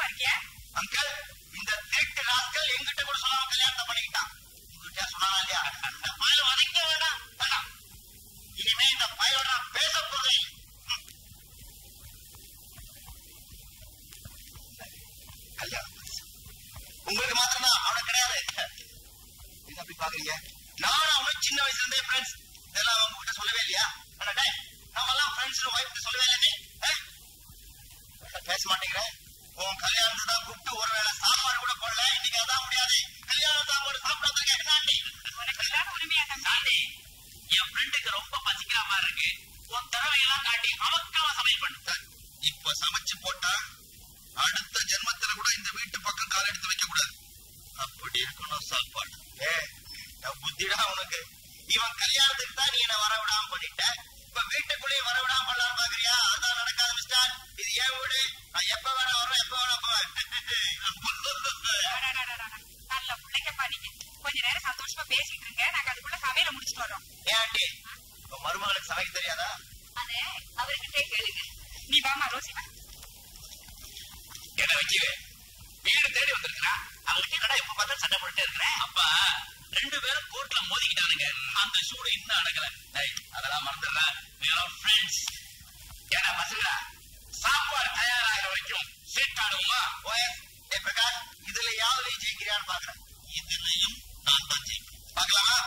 இருக்கியா? அங்கிள் இந்த திருட்டு ராஸ்கல் எங்கிட்ட கூட சொல்லாம கல்யாணத்தை பண்ணிக்கிட்டான். உங்ககிட்ட சொன்னா இல்லையா? அந்த பயல வதைக்க வேண்டாம் இனிமே இந்த பயலோட பேச போறதே கல்யாணம். உங்களுக்கு மாத்திரம்தான் அவனுக்கு கிடையாது. என்ன அப்படி பாக்குறீங்க. நான் அவனும் சின்ன வயசுல இருந்தே ஃப்ரெண்ட்ஸ் இதெல்லாம் அவங்க கிட்ட சொல்லவே இல்லையா? ஆனா டேய் நம்ம எல்லாம் ஃப்ரெண்ட்ஸ் ஒய்ஃப் சொல்லவே இல்லையே பேச மாட்டேங்கிறேன் உன் கல்யாணத்தை தான் கூப்பிட்டு ஒருவேளை சாப்பாடு கூட போடல. இன்னைக்கு அதான் முடியாது. கல்யாண சாப்பாடு சாப்பிடாதீங்க என்னாண்டி உனக்கு எல்லாரும் உரிமையா சாண்டி என் ஃப்ரெண்டுக்கு ரொம்ப பசிக்கிற மாதிரி இருக்கு. உன் திறமையெல்லாம் காட்டி அவக்கமா சமையல் பண்ணு. இப்ப சமைச்சு போட்டா அடுத்த ஜென்மத்துல கூட இந்த வீட்டு பக்கம் கால் எடுத்து வைக்க கூடாது. அப்படி இருக்கணும் சாப்பாடு. புத்திடா உனக்கு. இவன் கல்யாணத்துக்கு தான் நீ என்ன வர விடாம பண்ணிட்ட. இப்ப வீட்டுக்குள்ளேயே வர விடாம பண்ணலாம் பாக்குறியா? அதான் நடக்காது மிஸ்டர் இது ஏன் வீடு? நான் எப்ப வேணா வருவேன் எப்ப வேணா போவேன். நல்ல பிள்ளைங்கப்பா நீங்க. கொஞ்ச நேரம் சந்தோஷமா பேசிட்டு இருங்க. நாங்க அதுக்குள்ள சமையல முடிச்சிட்டு வரோம் ஏன் ஆண்டி? உன் மருமகளுக்கு சமைக்க தெரியாதா? அதை அவர்கிட்டே கேளுங்க. நீ வாமா ரோசி வா. என்ன வைக்கவே வீடு தேடி வந்திருக்கிறான் அவங்களுக்கு என்னடா எப்ப பார்த்தா சண்டை போட்டுட்டே இருக்கிறேன் அப்பா. ரெண்டு பேரும் கோர்ட்ல மோதிக்கிட்டானுங்க. அந்த சூடு இன்னும் அடங்கல. அதெல்லாம் மறந்துடுற. friends. ஏன்னா பசங்களா சாப்பாடு தயாராகிற வரைக்கும் சீட் ஆடுவோமா? பிரகாஷ் இதுல யாவது ஜெயிக்கிறியான்னு பாக்குறேன். இதுலயும் நான் தான் ஜெயிக்கிறேன் பார்க்கலாமா?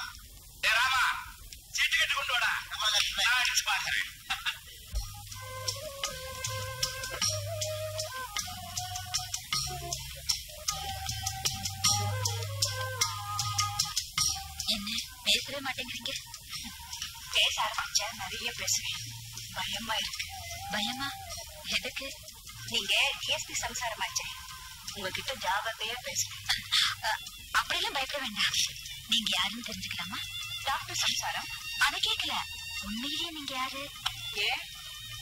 ஏ ராமா சீட்டு கட்டு கொண்டு வாடா. நான் அடிச்சு பாக்குறேன் பேசவே மாட்டேங்கிறீங்க பேச பேச ஆரம்பிச்சா நிறைய பேசுவேன் பயமா இருக்கு. பயமா? எதுக்கு? நீங்க டிஎஸ்பி சம்சாரமாச்சே உங்ககிட்ட ஜாகிரதையா பேசுவேன் அப்படியெல்லாம் பயப்பட வேண்டாம். நீங்க யாருன்னு தெரிஞ்சுக்கலாமா? டாக்டர் சம்சாரம்? அதை கேட்கல உண்மையிலேயே நீங்க யாரு? ஏன்?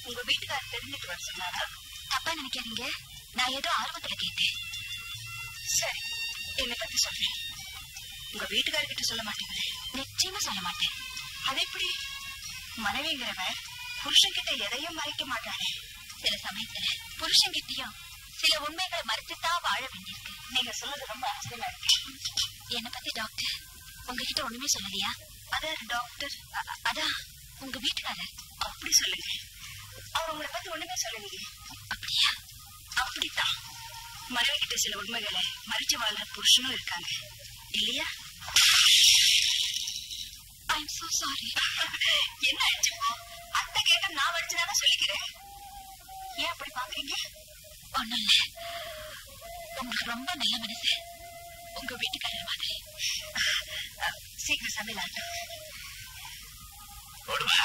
உங்க வீட்டுக்காரர் தெரிஞ்சுட்டு வர சொன்னாரா? தப்பா நினைக்காதீங்க. நான் ஏதோ ஆர்வத்துல கேட்டேன். சரி என்னை பத்தி சொல்றேன். உங்க வீட்டுக்காரர்கிட்ட சொல்ல மாட்டீங்களே நிச்சயமா சொல்ல மாட்டேன். அது எப்படி? மனைவிங்கிறவன் புருஷன் கிட்ட எதையும் மறைக்க மாட்டானே. சில சமயத்துல புருஷன் கிட்டயும் சில உண்மைகளை மறைச்சுதான் வாழ வேண்டியிருக்கு. நீங்க சொல்றது ரொம்ப ஆச்சரியமா இருக்கு. என்ன பத்தி டாக்டர் உங்ககிட்ட ஒண்ணுமே சொல்லலையா? அதான் டாக்டர் அதான் உங்க வீட்டுக்காரர். அப்படி சொல்லுங்க. அவர் உங்களை பத்தி ஒண்ணுமே சொல்லலையே. அப்படியா? அப்படித்தான். மனைவி கிட்ட சில உண்மைகளை மறைச்சு வாழ புருஷனும் இருக்காங்க. இல்லையா? ஐம் சோ சாரி என்ன ஆயிடுச்சு இப்போ? அத்தை கேட்ட நான் வடிச்சுதானே சொல்லிக்கிறேன். ஏன் அப்படி பாக்குறீங்க ஒண்ணும் இல்ல உங்களுக்கு ரொம்ப நல்ல மனசு. உங்க வீட்டுக்காரர் மாதிரி. சீக்கிரம் சமையல் ஆகட்டும் ஓடுவா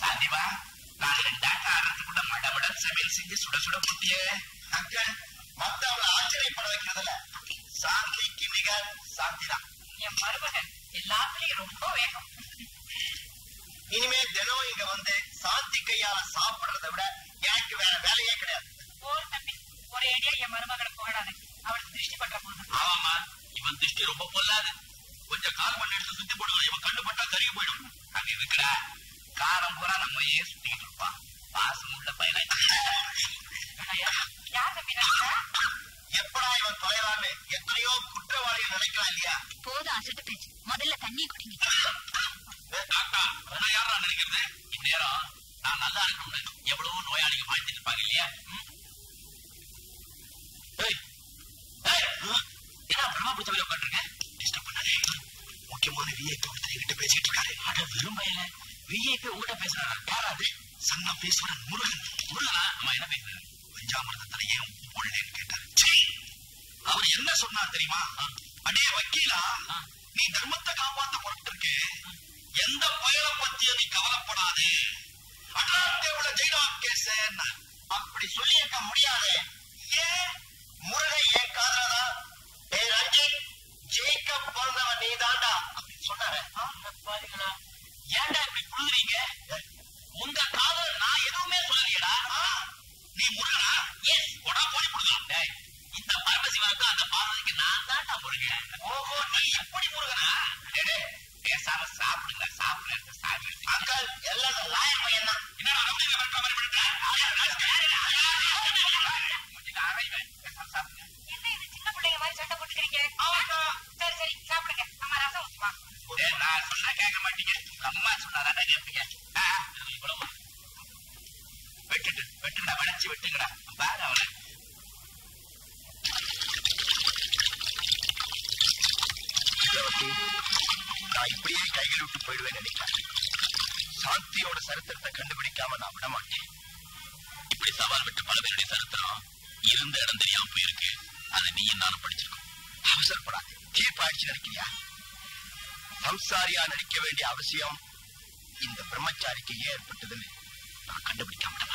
சாந்திவா நாங்க ரெண்டாக்க ஆறதுக்குள்ள மடமட சமையல் செஞ்சு சுட சுட போட்டியே. அங்கிள் மத்தவங்களை ஆச்சரியப்பட வைக்கிறதுல சாந்திக்கு நிகர் சாந்தி தான் என் மருமகன் எல்லாத்துலயும் ரொம்ப வேகம். இனிமே தினம் இங்க வந்து சாந்தி கையால சாப்பிடுறதை விட எனக்கு வேற வேலையே கிடையாது. போர் தம்பி ஒரே அடியா என் மருமகளை புகழாது. அவளுக்கு திருஷ்டி பண்ற போது. ஆமாமா இவன் திருஷ்டி ரொம்ப பொல்லாது. கொஞ்சம் கால் பண்ணி எடுத்து சுத்தி போடுவான் இவன் கண்ணு பட்டா கருகி போயிடும். அங்க இருக்கிறா காலம் பூரா நம்ம ஏ சுத்திக்கிட்டு இருப்பான். பாசம் உள்ள நினைச்சா எப்படா இவன் தொலைவான்னு எத்தனையோ குற்றவாளிகள் இல்லையா? போதும் அசட்டு பேச்சு. முதல்ல தண்ணி குடிங்க. யாரா நினைக்கிறது? இந்நேரம் நான் நல்லா இருக்கணும்னு எவ்வளவோ நோயாளிங்க வாழ்ந்துட்டு இருப்பாங்க இல்லையா? என்ன பிரமா பிடிச்ச மாதிரி உட்காந்துருக்க டிஸ்டர்ப் பண்ணாதே முக்கியமான விஐபி ஒருத்தர் என்கிட்ட பேசிட்டு இருக்காரு. அட வெறும் பையல விஐபி உங்ககிட்ட பேசுறாரா? யார் அது? சன்னா பேசுவரன் முருகன். முருகனா? அம்மா என்ன பேசுறாரு? பஞ்சாமிரதத்துல ஏன் போடலன்னு கேட்டாரு! அவர் என்ன சொன்னார் தெரியுமா? அடே வக்கீலா நீ தர்மத்தை காப்பாத்த புறப்பட்டிருக்கு எந்த பயலை பத்தியும் நீ கவலைப்படாதே. அட்லாண்டேவுல ஜெயிலா கேஸ் அப்படி சொல்லியிருக்க முடியாது. ஏன் முருகன் என் காதலா ஏ ரஞ்சித் ஜெயிக்க பிறந்தவன் நீ தாண்டா அப்படின்னு சொன்னாரு. ஏன்டா இப்படி புழுதுறீங்க உங்க காதல் நான் எதுவுமே சொல்லலையடா. நீ முருகனா எஸ் போடா புடுதலாம் டேய் இந்த பரமசிவனுக்கு அந்த பார்வதிக்கு நான் தான்டா முருகன் ஓஹோ நீ இப்படி முருகனா டேய், பேசாம சாப்பிடுங்க சாப்பிடுங்க சாமி அங்கிள் எல்லாம் லாயர் பையன் தான் என்னடா ரவுடிங்க வரட்ட மாதிரி பண்ணிட்டேன் கொஞ்சம் அரைவேன் பேசாம சாப்பிடுங்க என்ன இது சின்ன பிள்ளைங்க மாதிரி சண்டை போட்டுக்கிறீங்க சரி சரி சாப்பிடுங்க அம்மா ரசம் டேய், நான் சொன்னா கேட்க மாட்டீங்க அம்மா சொன்னாதான் கேட்பீங்க இவ்வளவு வெட்டுட்டு வெட்டுடா வளைச்சு வெட்டுங்கடா. பாரு அவனை நான் இப்படியே கைகள் விட்டு போயிடுவேன் நினைக்கிறேன் சாந்தியோட சரித்திரத்தை கண்டுபிடிக்காம நான் விட மாட்டேன். இப்படி சவால் விட்டு பல பேருடைய சரித்திரம் இருந்த இடம் தெரியாம போயிருக்கு. அதை நீ நானும் படிச்சிருக்கோம். அவசரப்படாது. கேப்பாயிடுச்சு நினைக்கிறியா சம்சாரியா நடிக்க வேண்டிய அவசியம் இந்த பிரம்மச்சாரிக்கு ஏற்பட்டதுன்னு நான் கண்டுபிடிக்காம விட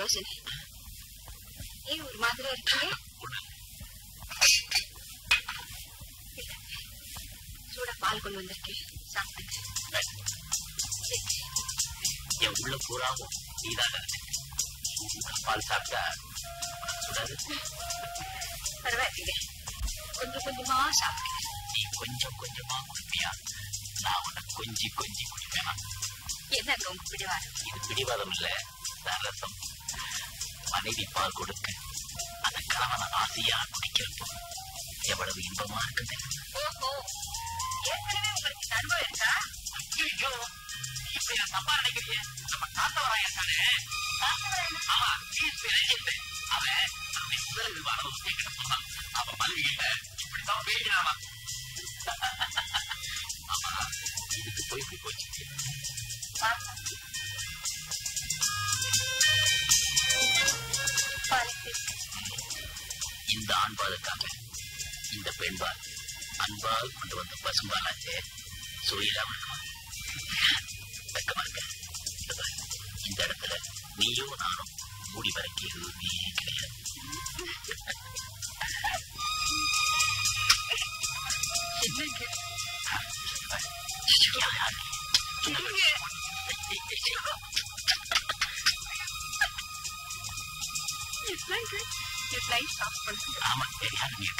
யோசனை. ஏன் ஒரு மாதிரியா இருக்கீங்க? சூடா பால் கொண்டு வந்திருக்கேன். சாப்பிடுங்க என் உள்ள பூராவும் நீதாக இருக்கு பால் சாப்பிட்டா சுடாது. பரவாயில்லைங்க. கொஞ்சம் கொஞ்சமா சாப்பிடுங்க நீ கொஞ்சம் கொஞ்சமா குடிப்பியா? நான் உன்னை கொஞ்சி கொஞ்சி குடிப்பேனா? என்னங்க உங்க பிடிவாதம்? இது பிடிவாதம் இல்ல ரசம். மனைவி பால் கொடுக்க அந்த கணவனை ஆசையா குடிக்கிறப்போ எவ்வளவு இன்பமா இருக்குது. அனுபவம் இருக்கா? இப்ப சம்பாதிக்கிறீங்க. நம்ம தாத்தவராயன் தானே? ஆமா semangatnya sulit sama tu. Baik baik. Indah betul. Niu naro, muri barang kiu ni kaya. Jadi, cuci yang ini. Cuci. It's like it. It's nice. Amat dari hari ni.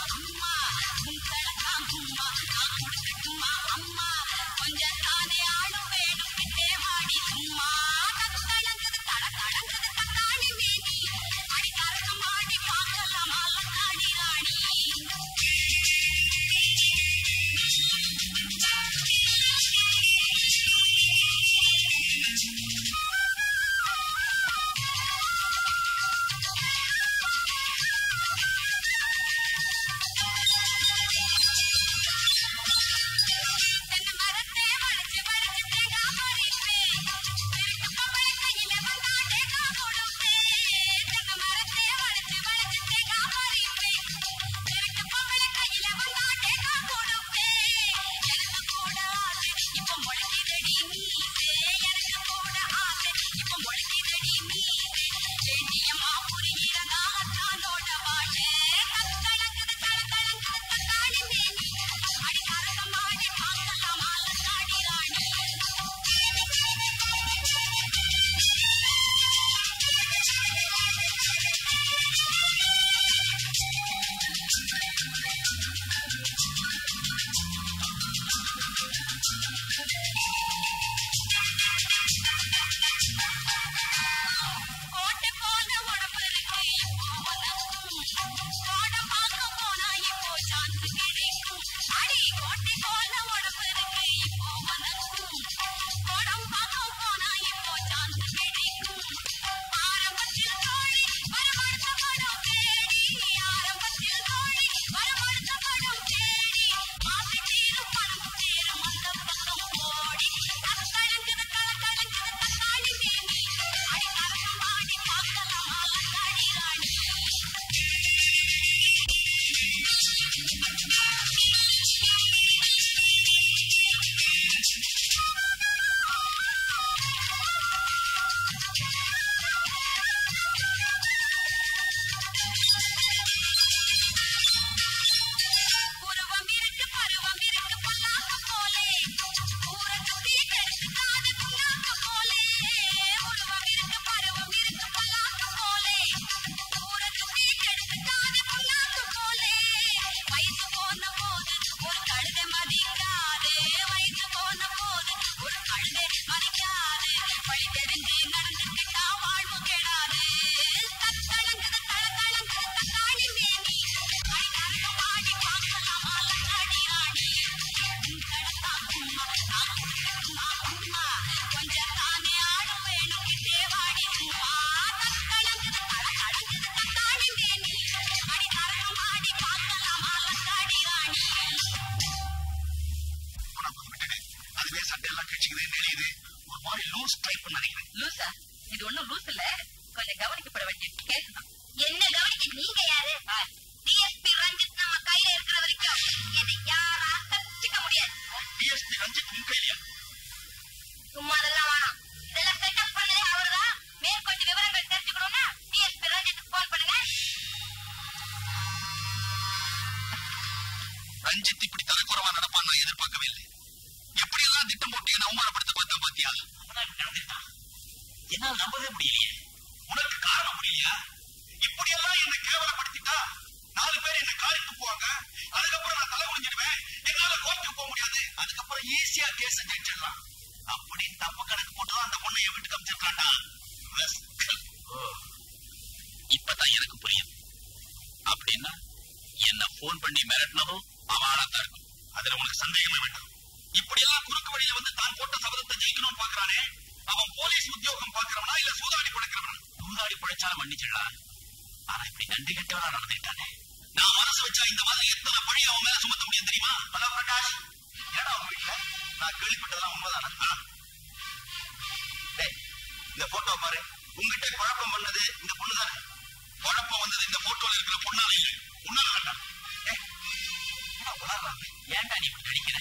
ஏன்டா நீ இப்படி நடிக்கிற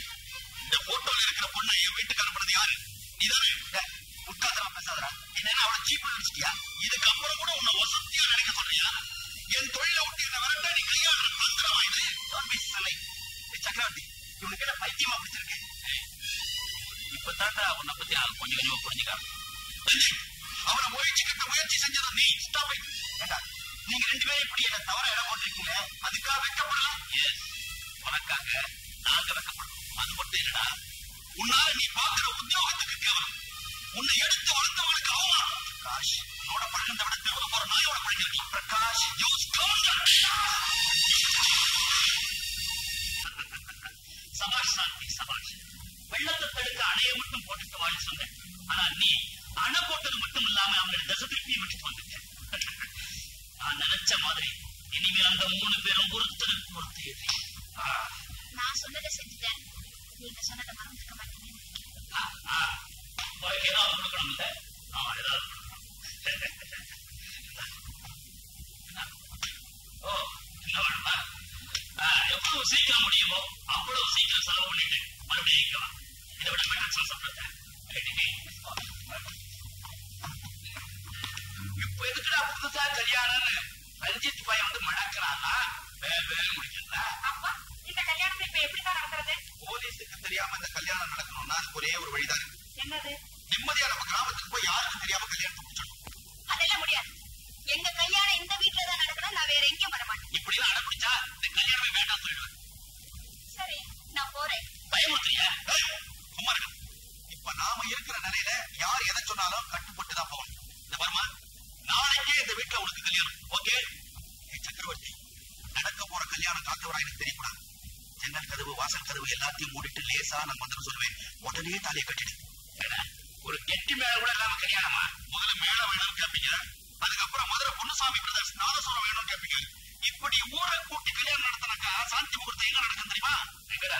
இந்த போட்டோல இருக்கிற பொண்ணு என் வீட்டுக்கு அனுப்புனது யாரு நீதானே டேய், முட்டாள்தனமா பேசாதடா அவளை சீப்பா நினைச்சிட்டியா இதுக்கப்புறம் கூட உன்னை வசதியா நினைக்க சொல்றியா என் தொழிலை விட்டு என்ன விரட்ட நீ கையாடுற இது சக்கரவர்த்தி இவனுக்கு என்ன பைத்தியமா பிடிச்சிருக்கு இப்ப தாத்தா உன்னை பத்தி நான் கொஞ்சம் கொஞ்சமா புரிஞ்சுக்காம அவனை முயற்சி கட்ட முயற்சி செஞ்சது நீ ஸ்டாப் நீங்க ரெண்டு பேரும் இப்படி என்ன தவற இடம் போட்டிருக்கீங்க அதுக்காக வெக்கப்படலாம் எஸ் உனக்காக நாங்க வைக்கப்படுறோம் அது மட்டும் இல்லடா உன்னால நீ பாக்குற உத்தியோகத்துக்கு கேவலம் உன்னை எடுத்து வளர்த்தவனுக்கு அவமானம். பிரகாஷ் உன்னோட பழகிறத விட திரும்ப போற நாயோட பழகிருக்கலாம் பிரகாஷ் யூ சபாஷ் சாந்தி சபாஷ். வெள்ளத்தை தடுக்க அணையை மட்டும் போட்டுட்டு வாழ சொன்னேன். ஆனா நீ அணை போட்டது மட்டும் இல்லாம அவங்க தசை திருப்பி விட்டுட்டு வந்துட்ட. நான் நினைச்ச மாதிரி இனிமேல் அந்த மூணு பேரும் ஒருத்தருக்கு ஒருத்தர் எதிரி. நான் சொன்னதை செஞ்சுட்டேன் நீங்க சொன்னதை மறந்துக்க மாட்டீங்க ஏதாவது கொடுக்கணும் இல்ல ஆமா ஏதாவது ஓ வேணுமா எவ்வளவு சீக்கிரம் முடியுமோ அவ்வளவு சீக்கிரம் செலவு பண்ணிட்டு மறுபடியும் இங்க இதை விட மெட்ராஸ் சாப்பிடுறேன் இப்ப எதுக்குடா புதுசா கல்யாணம்னு ரஞ்சித் பையன் வந்து மடக்கிறானா முடிக்கிறதா இந்த கல்யாணத்தை இப்ப எப்படிதான் நடக்கிறது? போலீஸுக்கு தெரியாம இந்த கல்யாணம் நடக்கணும்னா அதுக்கு ஒரே ஒரு வழிதான் இருக்கு. என்னது? நிம்மதியா நம்ம கிராமத்துக்கு போய் யாருக்கும் தெரியாம கல்யாணத்தை முடிச்சிடணும் அதெல்லாம் முடியாது. எங்க கல்யாணம் இந்த வீட்டுல தான் நடக்கணும் நான் வேற எங்கேயும் வர மாட்டேன். இப்படி எல்லாம் அடம்பிடிச்சா இந்த கல்யாணமே வேண்டாம் சொல்லிடுவேன். சரி நான் போறேன். பயமுறுத்துறியா சும்மா இப்ப நாம இருக்கிற நிலையில யார் எதை சொன்னாலும் கட்டுப்பட்டு தான் போகணும். இந்த வருமா நாளைக்கே இந்த வீட்டுல உனக்கு கல்யாணம். ஓகே? சக்கரவர்த்தி நடக்க போற கல்யாணம் காத்தவரா எனக்கு தெரியக்கூடாது. ஜன்னல் கதவு வாசல் கதவு எல்லாத்தையும் மூடிட்டு லேசா நான் மந்திரம் சொல்லுவேன். உடனே தலையை கட்டிடு. ஒரு கெட்டி மேல கூட இல்லாம கல்யாணமா முதல்ல மேடம் வேணும்னு கேட்பீங்க அதுக்கப்புறம் மதுரை பொன்னுசாமி பிரதர்ஸ் நாதஸ்வரம் வேணும்னு கேட்பீங்க இப்படி ஊரை கூட்டி கல்யாணம் நடத்தினாக்கா சாந்தி முகூர்த்தம் எங்க நடக்கும் தெரியுமா? எங்கடா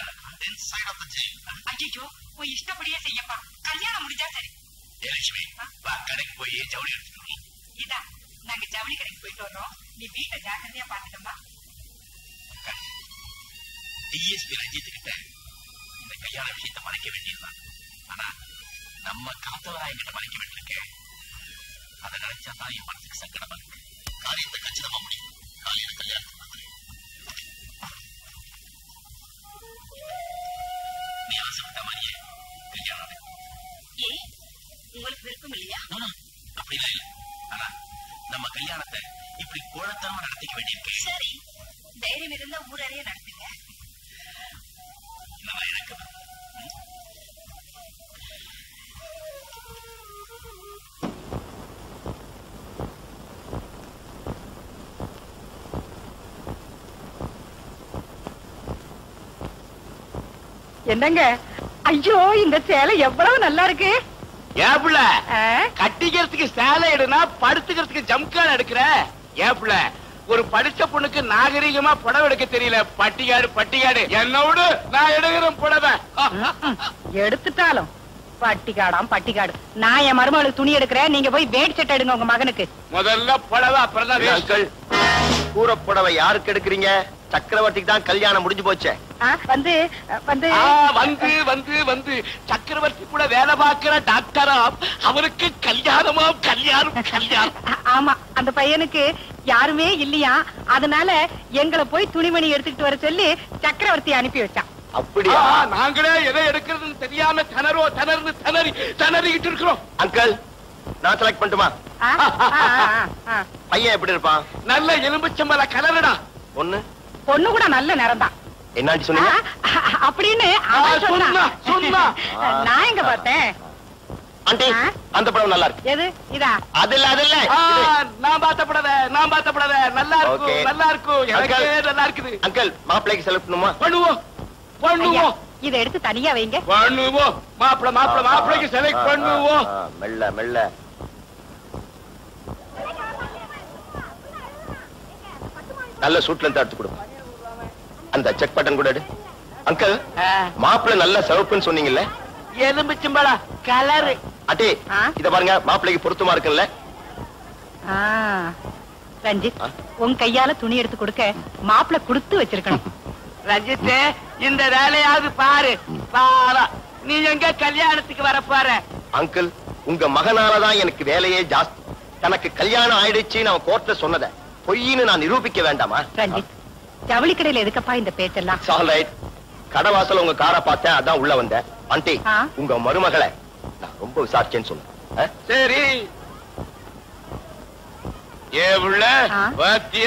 சைட் ஆஃப் த ஜெயில் ஐயோ உன் இஷ்டப்படியே செய்யப்பா. கல்யாணம் முடிஞ்சா சரி. லட்சுமி வா கடைக்கு போய் ஜவுளி எடுத்துட்டு வரணும். இதா நாங்க ஜவுளி கடைக்கு போயிட்டு வர்றோம். நீ வீட்டை ஜாக்கிரதையா பாத்துட்டோமா டிஎஸ்பி ரஞ்சித் கிட்ட இந்த கல்யாண விஷயத்தை மறைக்க வேண்டியதுதான் ஆனா நம்ம காத்தவரா என்கிட்ட மறைக்க வேண்டியிருக்கேன் அதை நினைச்சா தான் என் மனசுக்கு சங்கடமா இருக்கு காரியத்தை கச்சிதமா முடியும் காலையில கல்யாணத்துக்கு வந்துரு. நீ ஆசைப்பட்ட மாதிரியே கல்யாணம் நடக்கும். ஏ உங்களுக்கு விருப்பம் இல்லையா அப்படிலாம் இல்ல ஆனா நம்ம கல்யாணத்தை இப்படி கோழத்தனமா நடத்திக்க வேண்டியிருக்கேன் சரி தைரியம் இருந்தா ஊரறிய நடத்துங்க என்னவா எனக்கு என்னங்க? ஐயோ இந்த சேலை எவ்வளவு நல்லா இருக்கு? ஏப்புல கட்டிக்கிறதுக்கு சேலை எடுனா படுத்துக்கிறதுக்கு ஜம்கால் எடுக்கிற? ஏப்புல ஒரு படிச்ச பொண்ணுக்கு நாகரிகமா புடவை எடுக்க தெரியல. பட்டிகாடு பட்டிகாடு என்னோடு நான் எடுக்கிறேன் புடவை. எடுத்துட்டாலும் பட்டிக்காடாம் பட்டிக்காடு. நான் என் மருமகளுக்கு துணி எடுக்கிறேன். நீங்க போய் வேட் செட் எடுங்க உங்க மகனுக்கு. முதல்ல புடவை அப்புறம். அங்கிள் கூறப்புடவை யாருக்கு எடுக்கிறீங்க? சக்கரவர்த்திக்கு தான் கல்யாணம் முடிஞ்சு போச்சே. வந்து வந்து. வந்து வந்து வந்து. சக்கரவர்த்தி கூட வேலை பார்க்கிற டாக்டரா? அவருக்கு கல்யாணம் கல்யாணம். ஆ- ஆமா. அந்த பையனுக்கு யாருமே இல்லையா? அதனால எங்களை போய் துணிமணி எடுத்துக்கிட்டு வர சொல்லி சக்கரவர்த்தி அனுப்பி வச்சான். அப்படியா? ஆ, நாங்களே எதை எடுக்கிறதுன்னு தெரியாம திணறோ திணறு திணறி திணறிக்கிட்டு இருக்கிறோம். அங்கிள் நான் செலக்ட் பண்ணட்டுமா. பையன் எப்படி இருப்பான்? நல்ல எலும்புச்சம்பல கலருடா. பொண்ணு? பொண்ணு கூட நல்ல நிறம் தான் என்னாண்டி சொன்னீங்க அப்படின்னு சொன்னா. சொன்னா. நான் எங்க பார்த்தேன்? ஆண்டி? அந்த படம் நல்லா இருக்கு. எது? இதா? அது இல்ல அது. நான் பார்த்த படவை நான் பார்த்த படவை. நல்லா Okay. இருக்கும் நல்லா இருக்கும். எனக்கே Uncle. நல்லா இருக்குது. அங்கிள் மாப்பிள்ளைக்கு செலக்ட் பண்ணுமா? பண்ணுவோம். பண்ணுவோம். இதை எடுத்து தனியா வைங்க. பண்ணுவோம். மாப்பிள மாப்பிள மாப்பிளைக்கு செலக்ட் பண்ணுவோம். மெல்ல மெல்ல. நல்ல சூட்ல இருந்து எடுத்து கொடுங்க அந்த செக் பட்டன் கூட எடு. அங்கிள் மாப்பிள்ளை நல்ல சிவப்புன்னு சொன்னீங்கல்ல எலும்புச்சம்பளா கலரு. அட்டே? இத பாருங்க மாப்பிள்ளைக்கு பொருத்தமா இருக்குல்ல? ரஞ்சித்? உன் கையால துணி எடுத்து கொடுக்க மாப்பிள கொடுத்து வச்சிருக்கணும். ரஞ்சித் இந்த வேலையாவது பாரு. பாரா நீ எங்க கல்யாணத்துக்கு வர போற? அங்கிள் உங்க மகனாலதான் எனக்கு வேலையே ஜாஸ்தி. தனக்கு கல்யாணம் ஆயிடுச்சுன்னு அவன் கோர்ட்ல சொன்னத பொய்ன்னு நான் நிரூபிக்க வேண்டாமா? ரஞ்சித் ஜவுளி கடையில எதுக்கப்பா இந்த பேச்செல்லாம்? கடவாசல உங்க காரை பார்த்தேன் அதான் உள்ள வந்தேன். ஆண்டி? உங்க மருமகளை நான் ரொம்ப விசாரிச்சேன்னு சொன்னேன். ஆ? சரி. ஏ உள்ள? பாத்திய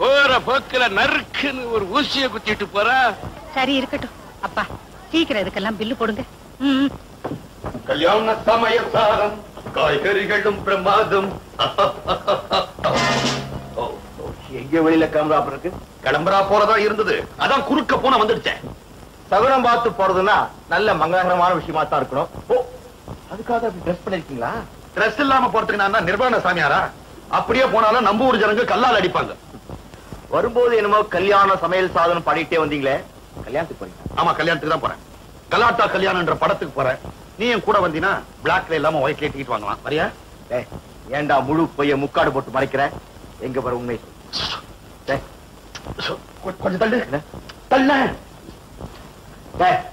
போற போக்குல நறுக்குன்னு ஒரு ஊசிய குத்திட்டு போற? சரி இருக்கட்டும். அப்பா சீக்கிரம் இதுக்கெல்லாம் பில்லு போடுங்க. கல்யாண சமயசாரம் காய்கறிகளும் பிரமாதம். ஓ, ஓ, எங்க வெளியில கிளம்புறா இருக்கு? கிளம்புறா போறதா இருந்தது. அதான் குறுக்க போன வந்துடுச்சேன். சகுனம் பார்த்து போறதுன்னா நல்ல மங்களகரமான விஷயமா தான் இருக்கணும். ஓ அதுக்காக அப்படி ட்ரெஸ் பண்ணிருக்கீங்களா? ட்ரெஸ் இல்லாம போறதுக்கு நான் நிர்வாண சாமியாரா? அப்படியே போனாலும் நம்ம ஊர் ஜனங்க கல்லால் அடிப்பாங்க. வரும்போது என்னமோ கல்யாண சமையல் சாதனம் பாடிட்டே வந்தீங்களே? கல்யாணத்துக்கு போறீங்க ஆமா கல்யாணத்துக்கு தான் போறேன். கலாட்டா கல்யாணம்ன்ற படத்துக்கு போறேன். நீ என் கூட வந்தீனா பிளாக்ல இல்லாம ஒயிட்ல டிக்கெட் வாங்கலாம். வரியா? ஏன்டா முழு பைய முக்காடு போட்டு மறைக்கிற? எங்க வர உண்மை கொஞ்சம் தள்ளு. தள்ள.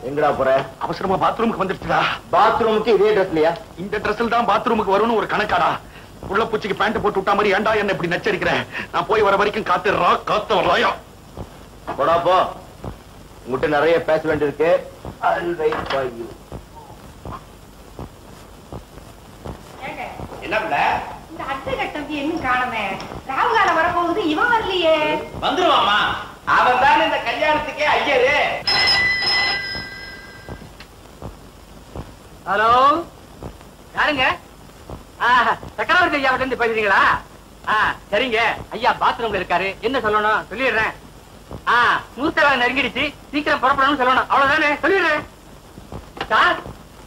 எங்கடா போற? அவசரமா பாத்ரூமுக்கு வந்துருச்சுடா. பாத்ரூமுக்கு இதே ட்ரெஸ்லயா இந்த ட்ரெஸ்ல தான் பாத்ரூமுக்கு வரும்னு ஒரு கணக்காடா. உள்ள பூச்சிக்கு பேண்ட் போட்டு விட்டா மாதிரி ஏன்டா என்ன இப்படி நச்சரிக்கிற? நான் போய் வர வரைக்கும் காத்துடுறா காத்த போடா போ. உங்ககிட்ட நிறைய பேச வேண்டியிருக்கு. என்ன இந்த அத்தை இன்னும் காணமே. ராகுகாலம் வரப்போகுது இவன் வரலையே. வந்துருவாமா அவன் தான் இந்த கல்யாணத்துக்கே ஐயரு. ஹலோ? யாருங்க? சக்கரவர்த்தி ஐயாவிட்ட இருந்து பேசுறீங்களா? ஆ சரிங்க. ஐயா பாத்ரூம்ல இருக்காரு. என்ன சொல்லணும்? சொல்லிடுறேன். வேலை நெருங்கிடுச்சு. சீக்கிரம் புறப்படணும்னு சொல்லணும். அவ்வளவுதானே? சொல்லிடுறேன். சார்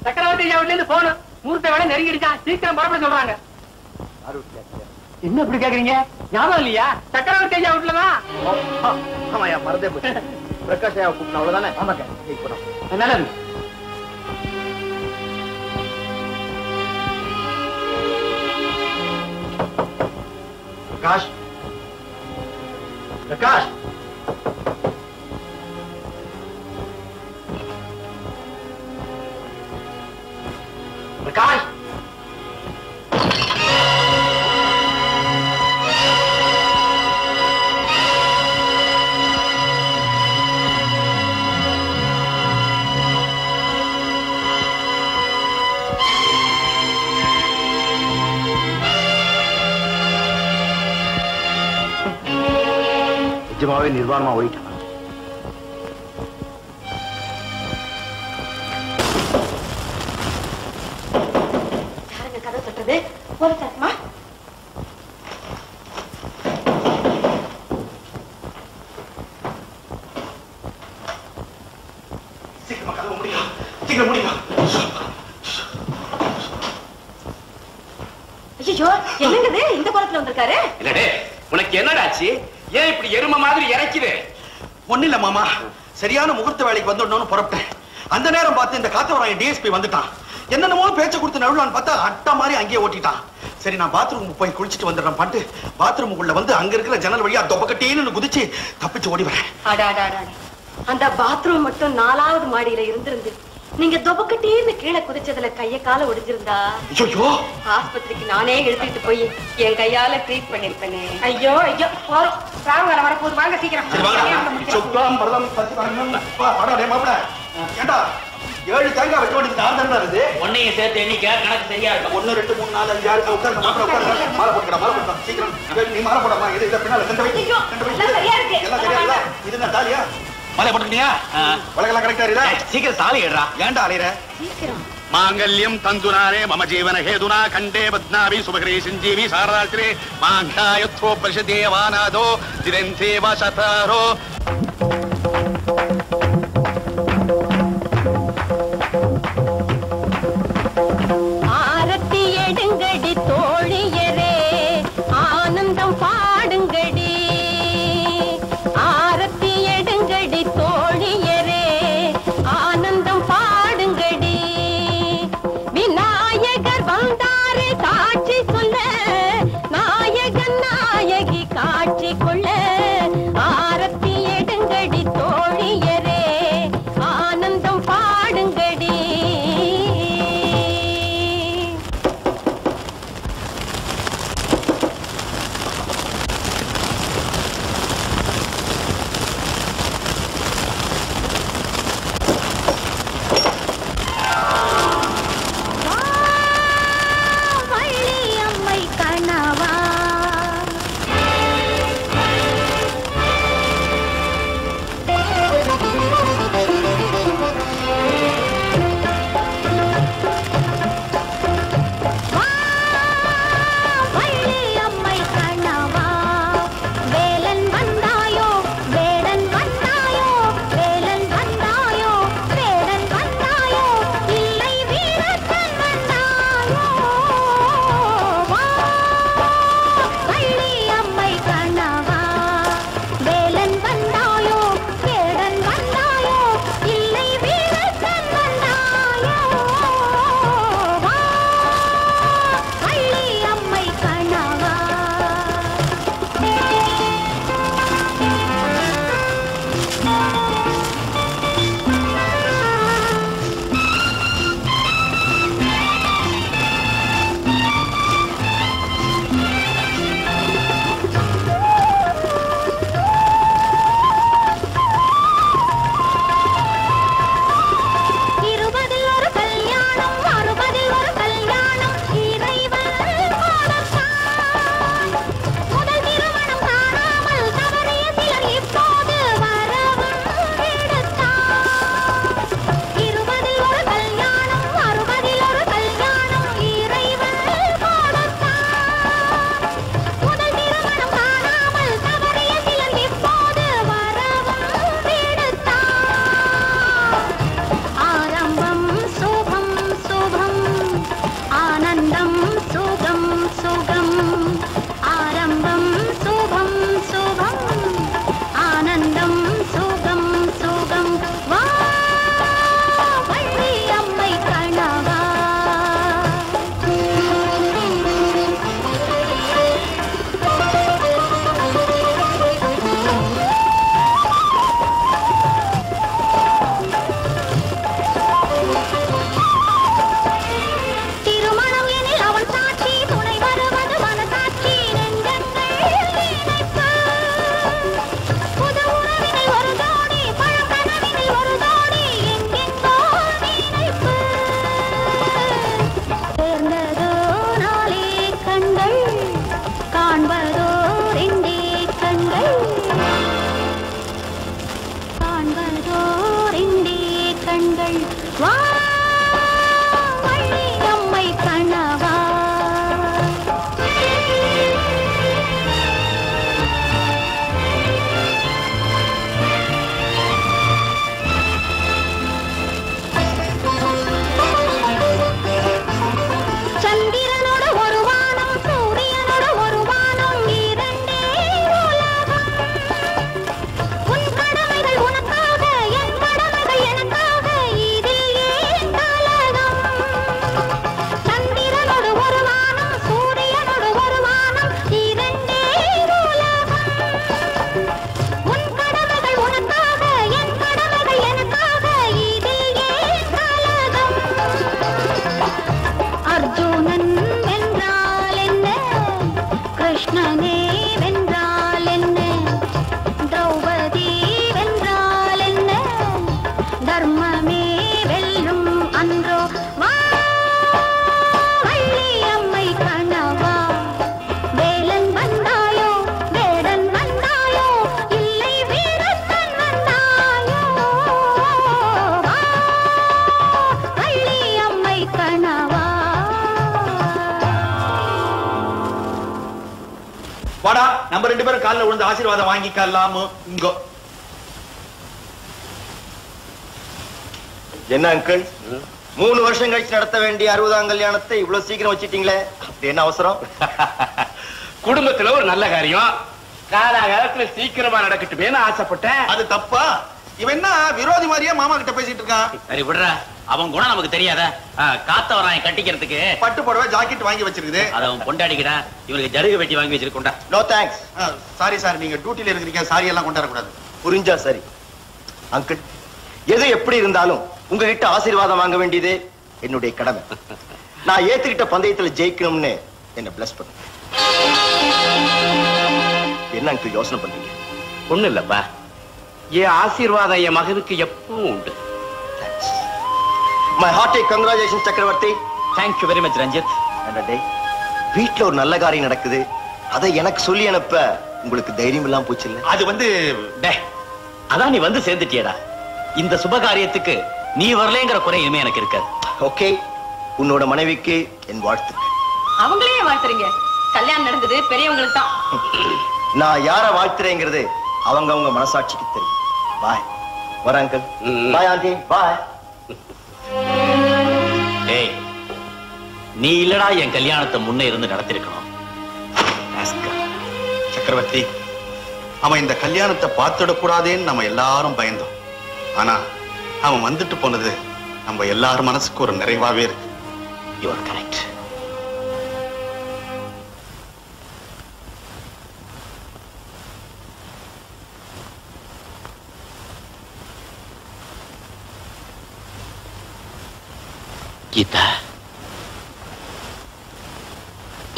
சக்கரவர்த்தி ஐயா இருந்து போகணும். மூர்த்த வேலை நெருங்கிடுச்சா? சீக்கிரம் புறப்பட சொல்றாங்க. என்ன இப்படி கேக்குறீங்க? ஞாபகம் இல்லையா? சக்கரவர்த்தி ஐயா வீட்டுலதான் ஆமாயா மறந்தே போச்சு. பிரகாஷ் ஐயா கூப்பிட்டு அவ்வளவுதானே? ஆமாங்க. இப்போ நல்லது. பிரகாஷ். பிரகாஷ். பிரகாஷ். நிஜமாவே நிர்வாணமா ஓடிட்டான் என்னடே உனக்கு என்னடாச்சு? ஏன் இப்படி எரும மாதிரி இறக்குது ஒண்ணு இல்ல மாமா. சரியான முகூர்த்த வேலைக்கு வந்துடணும்னு புறப்பட்டேன். அந்த நேரம் பார்த்து இந்த காத்தவராயன் டிஎஸ்பி வந்துட்டான். என்னென்னமோ பேச்ச கொடுத்து நழுவான்னு பார்த்தா அட்டா மாதிரி அங்கேயே ஓட்டிட்டான். சரி நான் பாத்ரூம் போய் குளிச்சிட்டு வந்துடுறேன் பாட்டு. பாத்ரூமுக்குள்ள வந்து அங்க இருக்கிற ஜன்னல் வழியா தொப்பக்கட்டேன்னு குதிச்சு தப்பிச்சு ஓடி வரேன். அந்த பாத்ரூம் மட்டும் நாலாவது மாடியில இருந்திருந்து நீங்க தொபக்கட்டேன்னு கீழே குதிச்சதுல கைய கால ஒடிஞ்சிருந்தா? ஐயோ ஆஸ்பத்திரிக்கு நானே எடுத்துட்டு போய் என் கையால ட்ரீட் பண்ணிருப்பேனே ஐயோ ஐயோ போறோம். வாங்க சீக்கிரம். சரி வாங்க. ஏண்டா ஏழு தேங்காய் வெட்ட வேண்டியது நான் தானே இது? உன்னையும் சேர்த்து எண்ணிக்க கணக்கு சரியா இருக்கும் ஒன்னு ரெண்டு மூணு நாலு அஞ்சு ஆறு உட்கார்ந்து மாப்பிள உட்கார்ந்து மாலை போட்டுக்கடா மாலை போட்டுக்கடா. சீக்கிரம். நீ மாலை போடாமா இது இதை பின்னால ரெண்டு வை ஐயோ, ரெண்டு வை எல்லாம் சரியா இருக்கு. இல்ல இது என்ன தாலியா? மாலை போட்டுக்கிட்டியா? வழக்கெல்லாம் கரெக்டா இருக்கா சீக்கிரம் தாலி எடுறா ஏன்டா அலையற? சீக்கிரம். மாங்கல்யம் தந்துனாரே மம ஜீவன ஹேதுனா கண்டே பத்னாவி சுபகிரே சஞ்சீவி சாரதாத்ரே மாங்காயத்வோ பிரஷதேவானாதோ திரந்தேவ சதாரோ வாங்கிக்கலாமோ இங்கோ. என்ன அங்கிள் மூணு வருஷம் கழிச்சு நடத்த வேண்டிய அறுபதாம் கல்யாணத்தை இவ்வளவு சீக்கிரம் வச்சிட்டீங்களே? அப்படி என்ன அவசரம்? குடும்பத்துல ஒரு நல்ல காரியம். காலாகாலத்துல சீக்கிரமா நடக்கட்டுமேனு ஆசைப்பட்டேன். அது தப்பா? இவன் என்ன விரோதி மாதிரியே மாமா கிட்ட பேசிட்டு இருக்கான்? சரி விடுறா. அவன் குணம் நமக்கு தெரியாத? காத்த வரான் கட்டிக்கிறதுக்கு. பட்டு புடவை ஜாக்கெட் வாங்கி வச்சிருக்குது. அத அவன் பொண்டாடிக்கிறா இவனுக்கு ஜருகு வெட்டி வாங்கி வச்சிருக்கோண்டா நோ தேங்க்ஸ் சாரி சார் நீங்க டியூட்டில இருக்கிறீங்க சாரி எல்லாம் கொண்டாட கூடாது புரிஞ்சா சரி. அங்கிள் எது எப்படி இருந்தாலும் உங்ககிட்ட ஆசீர்வாதம் வாங்க வேண்டியது என்னுடைய கடமை. நான் ஏத்துக்கிட்ட பந்தயத்துல ஜெயிக்கணும்னு என்ன பிளஸ் பண்ணு. என்ன அங்கிள் யோசனை பண்றீங்க? ஒண்ணு இல்லப்பா. என் ஆசீர்வாதம் என் மகனுக்கு எப்பவும் உண்டு. My hearty congratulation Chakravarthy thank you very much Ranjith என்ன டே வீட்ல ஒரு நல்ல காரியம் நடக்குது. அதை எனக்கு சொல்லி அனுப்ப உங்களுக்கு தைரியம் இல்லாம போச்சு இல்ல அது வந்து அதான் நீ வந்து சேர்ந்துட்டியடா. இந்த சுப காரியத்துக்கு நீ வரலேங்கிற குறை இனிமே எனக்கு இருக்காது. ஓகே. உன்னோட மனைவிக்கு என் வாழ்த்துக்கள். அவங்களே வாழ்த்துறீங்க? கல்யாணம் நடந்தது பெரியவங்களுக்கு தான். நான் யார வாழ்த்துறேங்கிறது அவங்க அவங்க மனசாட்சிக்கு தெரியும். பாய் வர அங்கிள். பாய் ஆண்டி பாய் டேய் நீ இல்லடா என் கல்யாணத்தை முன்னே இருந்து நடத்திருக்கணும். சக்கரவர்த்தி அவன் இந்த கல்யாணத்தை பார்த்துடக்கூடாதேன்னு நம்ம எல்லாரும் பயந்தோம். ஆனா அவன் வந்துட்டு போனது நம்ம எல்லார் மனசுக்கு ஒரு நிறைவாவே இருக்கு. You are Geetha.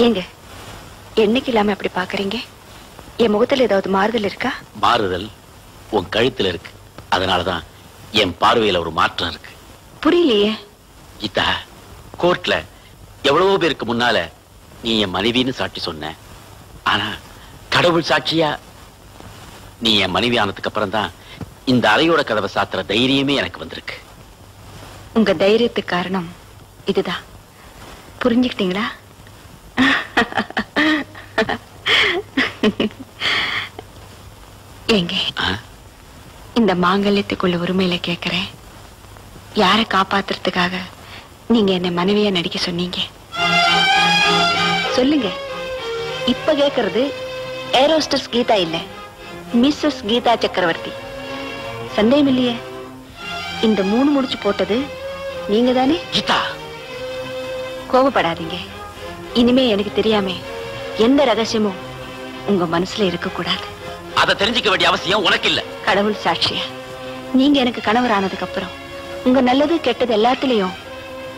ஏங்க என்னைக்கு இல்லாம அப்படி பாக்குறீங்க என் முகத்துல ஏதாவது மாறுதல் இருக்கா? மாறுதல் உன் கழுத்துல இருக்கு. அதனாலதான் என் பார்வையில ஒரு மாற்றம் இருக்கு. புரியலையே. கீதா கோர்ட்ல எவ்வளவோ பேருக்கு முன்னால நீ என் மனைவின்னு சாட்சி சொன்ன. ஆனா கடவுள் சாட்சியா? நீ என் மனைவி ஆனதுக்கு அப்புறம் தான் இந்த அறையோட கதவை சாத்துற தைரியமே எனக்கு வந்திருக்கு. உங்க தைரியத்துக்கு காரணம் இதுதான். புரிஞ்சுக்கிட்டீங்களா? ஏங்க ஆ? இந்த மாங்கல்யத்துக்குள்ள உரிமையில கேக்குறேன். யாரை காப்பாத்துறதுக்காக நீங்க என்னை மனைவியா நடிக்க சொன்னீங்க? சொல்லுங்க. இப்ப கேக்குறது ஏரோஸ்டர்ஸ் கீதா இல்ல மிஸ்ஸஸ் கீதா சக்கரவர்த்தி. சந்தேகம் இல்லையே? இந்த மூணு முடிச்சு போட்டது நீங்க தானே கீதா? கோபப்படாதீங்க இனிமே எனக்கு தெரியாம எந்த ரகசியமும் உங்க மனசுல இருக்க கூடாது அதை தெரிஞ்சுக்க வேண்டிய அவசியம் உனக்கு இல்ல கடவுள் சாட்சியா நீங்க எனக்கு கணவர் ஆனதுக்கு அப்புறம் உங்க நல்லது கெட்டது எல்லாத்துலயும்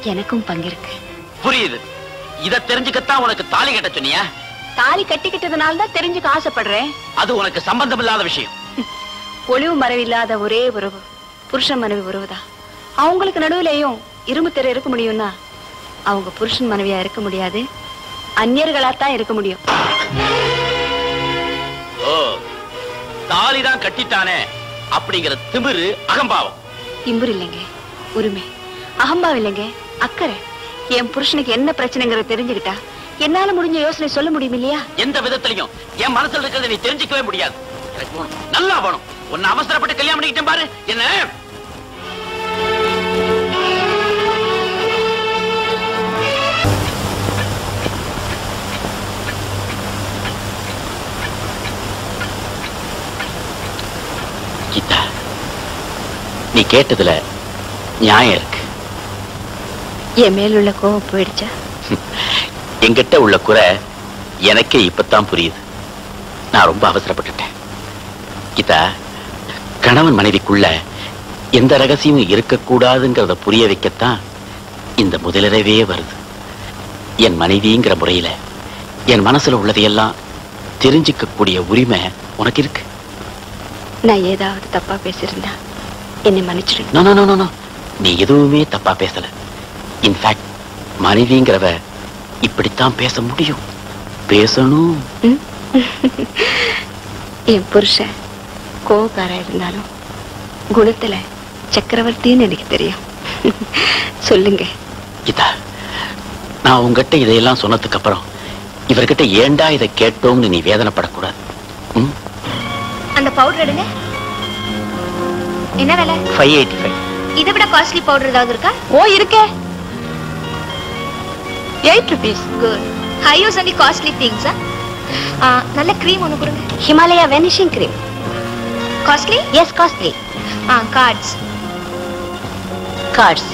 எனக்கும் பங்கிருக்கு. புரியுது. இத தெரிஞ்சுக்கத்தான் உனக்கு தாலி கட்ட சொன்னியா? தாலி கட்டிக்கிட்டதுனால தான் தெரிஞ்சுக்க ஆசைப்படுறேன். அது உனக்கு சம்பந்தம் இல்லாத விஷயம். ஒளிவு மறைவு இல்லாத ஒரே உறவு புருஷன் மனைவி உறவுதான். அவங்களுக்கு நடுவுலயும் இரும்பு திரை இருக்க முடியும்னா அவங்க புருஷன் மனைவியா இருக்க முடியாது. அந்நியர்களாத்தான் இருக்க முடியும். ஓ தாலிதான் கட்டிட்டானே. அப்படிங்கிற திமிரு அகம்பாவம். திம்புர் இல்லைங்க உரிமை. அகம்பாவம் இல்லைங்க அக்கறை. என் புருஷனுக்கு என்ன பிரச்சனைங்கிறத தெரிஞ்சுக்கிட்டா என்னால முடிஞ்ச யோசனை சொல்ல முடியும் இல்லையா? எந்த விதத்திலையும் என் மனசுல இருக்கிறத நீ தெரிஞ்சுக்கவே முடியாது. நல்லா வேணும். உன்னை அவசரப்பட்டு கல்யாணம் பண்ணிக்கிட்டேன் பாரு. என்ன? கீதா நீ கேட்டதுல நியாயம் இருக்கு. என் மேலுள்ள கோவம் போயிடுச்சா? என்கிட்ட உள்ள குறை எனக்கே இப்பதான் புரியுது. நான் ரொம்ப அவசரப்பட்டுட்டேன். கீதா கணவன் மனைவிக்குள்ள எந்த ரகசியமும் இருக்கக்கூடாதுங்கிறத புரிய வைக்கத்தான் இந்த முதலிரவே வருது. என் மனைவிங்கிற முறையில என் மனசுல உள்ளதையெல்லாம் தெரிஞ்சுக்க கூடிய உரிமை உனக்கு இருக்கு. நான் ஏதாவது தப்பா பேசியிருந்தா என்னை மன்னிச்சிடுங்க. நோ எதுவுமே தப்பா பேசல. இன்ஃபேக்ட் மனைவிங்கிறவ இப்படித்தான் பேச முடியும். பேசணும். என் புருஷன் கோவக்காரா இருந்தாலும் குணத்துல சக்கரவர்த்தின்னு எனக்கு தெரியும். சொல்லுங்க. கீதா நான் உங்ககிட்ட இதையெல்லாம் சொன்னதுக்கு அப்புறம் இவர்கிட்ட ஏண்டா இதை கேட்டோம்னு நீ வேதனைப்படக்கூடாது. அந்த பவுடர் எடுங்க. என்ன விலை? ஃபைவ் எயிட்டி ஃபைவ் இதை விட காஸ்ட்லி பவுடர் ஏதாவது இருக்கா? ஓ இருக்கே. Eight rupees good I use only costly things நல்ல க்ரீம் ஒன்று கொடுங்க. Himalaya vanishing cream costly yes costly ஆ கார்ட்ஸ் கார்ட்ஸ்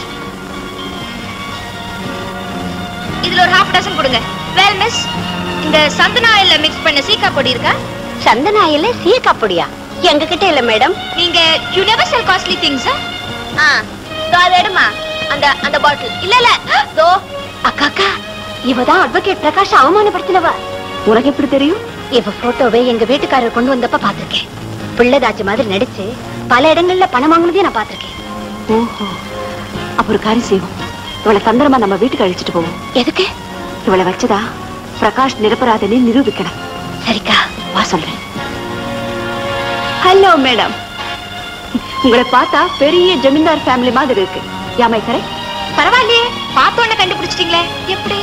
இதுல ஒரு ஹாஃப் டசன் கொடுங்க. வெல் மிஸ் இந்த சந்தன ஆயில்ல மிக்ஸ் பண்ண சீக்கா பொடி இருக்கா? சந்தன ஆயில சீக்கா பொடியா எங்க கிட்ட இல்ல மேடம். நீங்க you never sell costly things ஆ அதை எடுமா? அந்த அந்த பாட்டில் இல்ல இல்ல. தோ அக்கா அக்கா இவதான் அட்வொகேட் பிரகாஷ் அவமானப்படுத்தினவ. உனக்கு எப்படி தெரியும்? இவ போட்டோவை எங்க வீட்டுக்காரர் கொண்டு வந்தப்ப பாத்திருக்கேன் பிள்ளைதாச்சு மாதிரி நடிச்சு பல இடங்கள்ல பணம் வாங்கினதையும் நான் பாத்திருக்கேன் ஓஹோ. அப்ப ஒரு காரியம் செய்வோம். இவளை தந்திரமா நம்ம வீட்டுக்கு அழிச்சிட்டு போவோம். எதுக்கு? இவளை வச்சதா? பிரகாஷ் நிரபராதனை நிரூபிக்கணும். சரிக்கா வா சொல்றேன். ஹலோ மேடம் உங்களை பார்த்தா பெரிய ஜமீன்தார் ஃபேமிலி மாதிரி இருக்கு. யாமை கரை பரவாயில்லையே பார்த்த உடனே கண்டுபிடிச்சிட்டீங்களே எப்படி?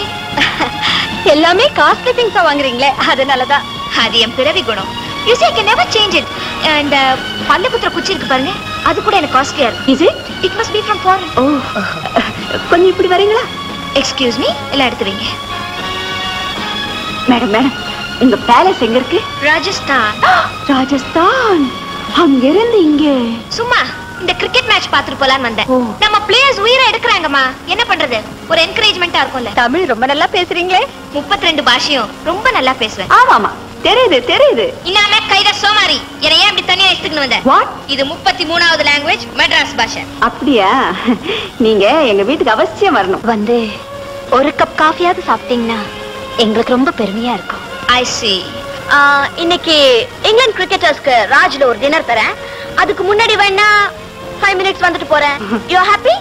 எல்லாமே காஸ்ட்லி திங்ஸா வாங்குறீங்களே அதனாலதான். அது என் பிறவி குணம். You can never change it. And uh, பல்லு குத்துற குச்சி இருக்கு பாருங்க அது கூட எனக்கு காஸ்ட்லியா இருக்கு is it it must be from foreign ஓ கொஞ்சம் இப்படி வரீங்களா? எக்ஸ்கியூஸ் மீ எல்லாம் எடுத்து வைங்க. மேடம் மேடம் உங்க பேலஸ் எங்க இருக்கு ராஜஸ்தான் ராஜஸ்தான். அங்க இருந்து இங்க. சும்மா இந்த கிரிக்கெட் மேட்ச் பாத்துட்டு போலான்னு வந்தேன். நம்ம பிளேயர்ஸ் உயிரை எடுக்கறாங்கம்மா. என்ன பண்றது? ஒரு என்கரேஜ்மெண்டா இருக்கும்ல. தமிழ் ரொம்ப நல்லா பேசுறீங்களே. முப்பத்தி ரெண்டு பாஷையும் ரொம்ப நல்லா பேசுவேன். ஆமாமா தெரியுது தெரியுது. இன்னாம கைத சோமாரி. என்னை ஏன் இப்படி தனியா எடுத்துக்கணும் வந்த வாட் இது முப்பத்தி மூணாவது லாங்குவேஜ் மெட்ராஸ் பாஷை. அப்படியா? நீங்க எங்க வீட்டுக்கு அவசியம் வரணும். வந்து ஒரு கப் காஃபியாவது சாப்பிட்டீங்கன்னா எங்களுக்கு ரொம்ப பெருமையா இருக்கும். ஐ சி இன்னைக்கு இங்கிலாந்து கிரிக்கெட்டர்ஸ்க்கு ராஜ்ல ஒரு டின்னர் தரேன். அதுக்கு முன்னாடி வேணா ஃபைவ் மினிட்ஸ் வந்துட்டு போறேன். யூ ஹாப்பி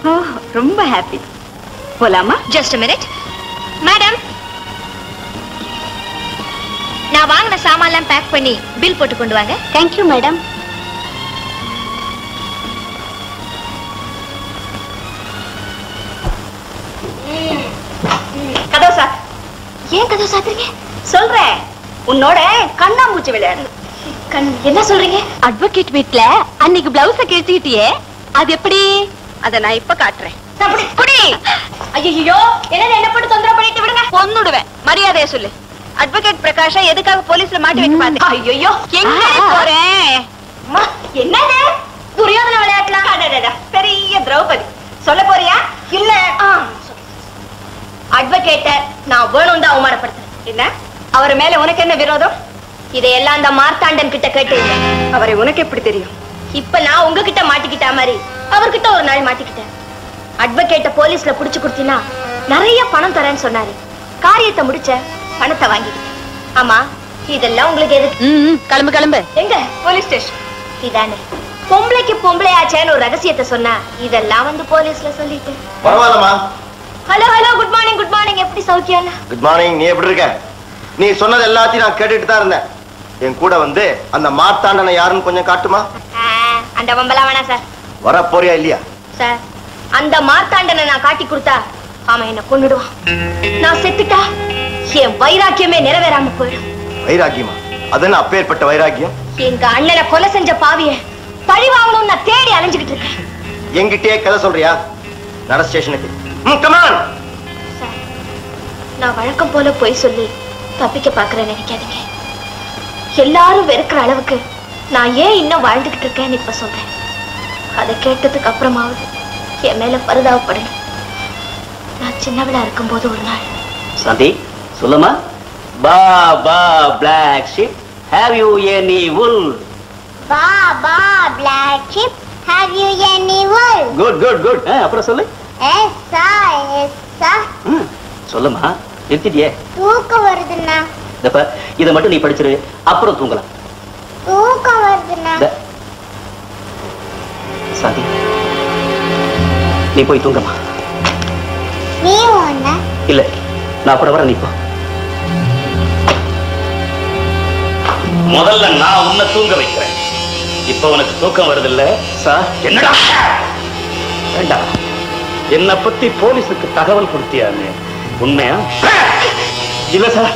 ரொம்ப ஹாப்பி போலாமா? ஜஸ்ட் மினிட் மேடம் நான் வாங்கின சாமான்லாம் பேக் பண்ணி பில் போட்டு கொண்டு வாங்க. தேங்க்யூ மேடம் கதவு சார் ஏன் கதவு சாத்துறீங்க? சொல்றேன். உன்னோட கண்ணாமூச்சி விளையாடு. கண் என்ன சொல்றீங்க? அட்வொகேட் வீட்ல அன்னைக்கு பிளவுஸ கிழிச்சுக்கிட்டியே அது எப்படி? அத நான் இப்ப காட்டுறேன். அப்படி குடி. ஐயோ என்ன என்ன போட்டு தொந்தரவு பண்ணிட்டு விடுங்க? கொன்னுடுவேன். மரியாதைய சொல்லு. அட்வொகேட் பிரகாஷா எதுக்காக போலீஸ்ல மாட்டி வைக்க பார்த்தேன்? ஐயோ எங்க போறேன்? அம்மா, என்னது? துரியோதன விளையாட்டுலாம் பெரிய திரௌபதி. சொல்ல போறியா? இல்ல. அட்வொகேட்ட நான் வேணும் தான் அவமானப்படுத்துறேன். என்ன? அவர் மேல உனக்கு என்ன விரோதம்? இதையெல்லாம் அந்த மார்த்தாண்டன் கிட்ட கேட்டு அவரை உனக்கு எப்படி தெரியும்? இப்ப நான் உங்ககிட்ட மாட்டிக்கிட்ட மாதிரி அவர்கிட்ட ஒரு நாள் மாட்டிக்கிட்டேன். அட்வொகேட்ட போலீஸ்ல புடிச்சு கொடுத்தீங்கன்னா நிறைய பணம் தரேன்னு சொன்னாரு. காரியத்தை முடிச்ச பணத்தை வாங்கிக்கிட்டேன். ஆமா இதெல்லாம் உங்களுக்கு எதுக்கு? கிளம்பு கிளம்பு. எங்க? Police station. இதானே. பொம்பளைக்கு பொம்பளை ஆச்சேன்னு ஒரு ரகசியத்தை சொன்னா இதெல்லாம் வந்து போலீஸ்ல சொல்லிட்டு பரவாயில்லம்மா. Hello hello good morning good morning எப்படி சௌக்கியம் குட் மார்னிங் நீ எப்படி இருக்க? நீ சொன்னது எல்லாத்தையும் நான் கேட்டுட்டு தான் இருந்தேன். என் கூட வந்து அந்த மார்த்தாண்டனை யாருன்னு கொஞ்சம் காட்டுமா? அந்த வம்பலாம் வேணாம் சார். வர போறியா இல்லையா? சார் அந்த மார்த்தாண்டனை நான் காட்டி கொடுத்தா அவன் என்ன கொன்னுடுவான். நான் செத்துட்டா என் வைராக்கியமே நிறைவேறாம போயிடும். வைராக்கியமா? அது என்ன அப்பேற்பட்ட வைராக்கியம்? எங்க அண்ணனை கொலை செஞ்ச பாவிய பழி வாங்கணும்னு நான் தேடி அலைஞ்சுகிட்டு இருக்கேன். என்கிட்டயே கதை சொல்றியா? நட ஸ்டேஷனுக்கு கமான் நான் வழக்கம் போல போய் சொல்லி தப்பிக்க பாக்குறேன் நினைக்காதீங்க. எல்லாரும் வெறுக்கிற அளவுக்கு நான் ஏன் இன்னும் வாழ்ந்துகிட்டு இருக்கேன்னு இப்ப சொல்றேன். அதை கேட்டதுக்கு அப்புறமாவது என் மேல பரிதாபப்படணும். நான் சின்னவளா இருக்கும்போது ஒரு நாள். சாந்தி சொல்லுமா? Baa baa black ship have you any wool Ba ba black sheep, have you any wool? Good good good அப்புறம் சொல்லு. Essa, essa, ம், சொல்லுமா? நிறுத்திட்டியே? தூக்கம் வருதுண்ணா. இதப்ப இதை மட்டும் நீ படிச்சிரு அப்புறம் தூங்கலாம். தூக்கம் வருதுண்ணா. சாந்தி. நீ போய் தூங்கம்மா. நீ இல்ல நான் அப்புறம் வரேன் நீ போ. முதல்ல நான் உன்னை தூங்க வைக்கிறேன். இப்ப உனக்கு தூக்கம் வருது இல்ல சார் என்னடா? வேண்டாம். என்ன பத்தி போலீஸுக்கு தகவல் கொடுத்தியான்னு உண்மையா? இல்ல சார்.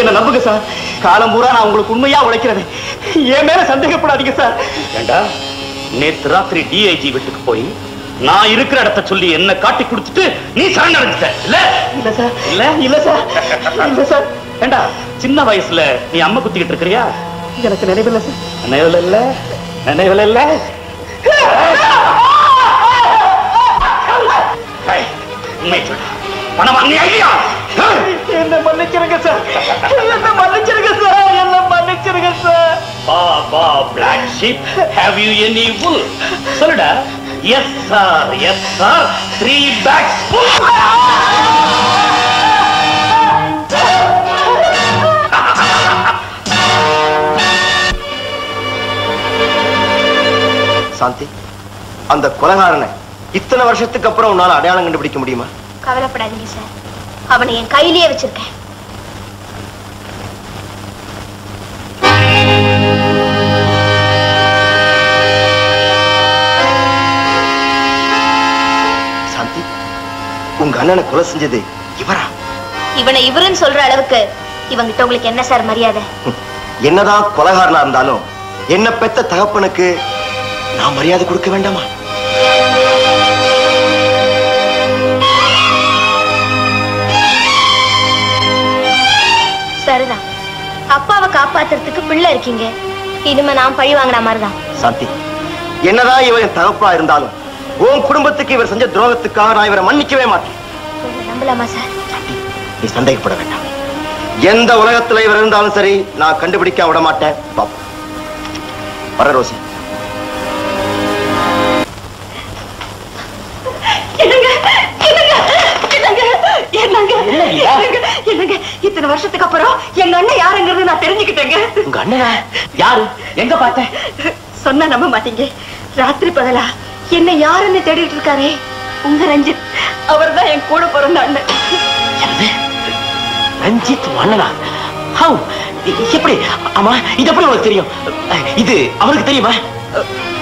என்ன நம்புங்க சார். காலம் பூரா நான் உங்களுக்கு உண்மையா உழைக்கிறது என் மேல சந்தேகப்படாதீங்க சார். ஏண்டா? நேத்து ராத்திரி டிஐஜி வீட்டுக்கு போய் நான் இருக்கிற இடத்த சொல்லி என்ன காட்டி கொடுத்துட்டு நீ சரணடைஞ்சிட்ட இல்ல? இல்ல சார். இல்ல? இல்ல சார். இல்ல சார். ஏண்டா? சின்ன வயசுல நீ அம்மா குத்திக்கிட்டு இருக்கிறியா? எனக்கு நினைவில்லை சார். நினைவுல இல்ல? நினைவுல இல்ல? உண்மை சொல்லு. பணம் வாங்கினியா இல்லையா என்ன மன்னிச்சிருங்க சார். என்ன மன்னிச்சிருங்க சார். என்ன மன்னிச்சிருங்க sir. Baa baa black sheep have you any wool? சொல்லுடா. Yes sir yes sir three bags Shanti அந்த கொலகாரனை இத்தனை வருஷத்துக்கு அப்புறம் உன்னால அடையாளம் கண்டுபிடிக்க முடியுமா? கவலைப்படாதீங்க சார். அவனை என் கையிலேயே வச்சிருக்கேன். சாந்தி உங்க அண்ணனை கொலை செஞ்சது இவரா? இவனை இவருன்னு சொல்ற அளவுக்கு இவங்கிட்ட உங்களுக்கு என்ன சார் மரியாதை? என்னதான் கொலகாரனா இருந்தாலும் என்ன பெத்த தகப்பனுக்கு நான் மரியாதை கொடுக்க வேண்டாமா? சரிதான் அப்பாவை காப்பாத்துறதுக்கு பிள்ளை இருக்கீங்க. இனிமே நான் பழி வாங்கின மாதிரிதான். சாந்தி என்னதான் இவர் என் தகப்பா இருந்தாலும் உன் குடும்பத்துக்கு இவர் செஞ்ச துரோகத்துக்காக நான் இவரை மன்னிக்கவே மாட்டேன். நம்பலாமா சார்? சாந்தி நீ சந்தேகப்பட வேண்டாம். எந்த உலகத்துல இவர் இருந்தாலும் சரி நான் கண்டுபிடிக்க விட மாட்டேன். பாப்போம். வர ரோசி. என்னங்க? இத்தனை வருஷத்துக்கு அப்புறம் எங்க அண்ணன் யாருங்கிறது நான் தெரிஞ்சுக்கிட்டேங்க. உங்க அண்ணனா? யாரு? எங்க பார்த்தேன் சொன்னா நம்ப மாட்டீங்க. ராத்திரி பகலா என்ன யாருன்னு தேடிட்டு இருக்காரே? உங்க ரஞ்சித். அவர்தான் என் கூட பிறந்த அண்ணன்? ரஞ்சித் அண்ணனா ஹவு எப்படி? ஆமா இது எப்படி உனக்கு தெரியும்? இது அவருக்கு தெரியுமா?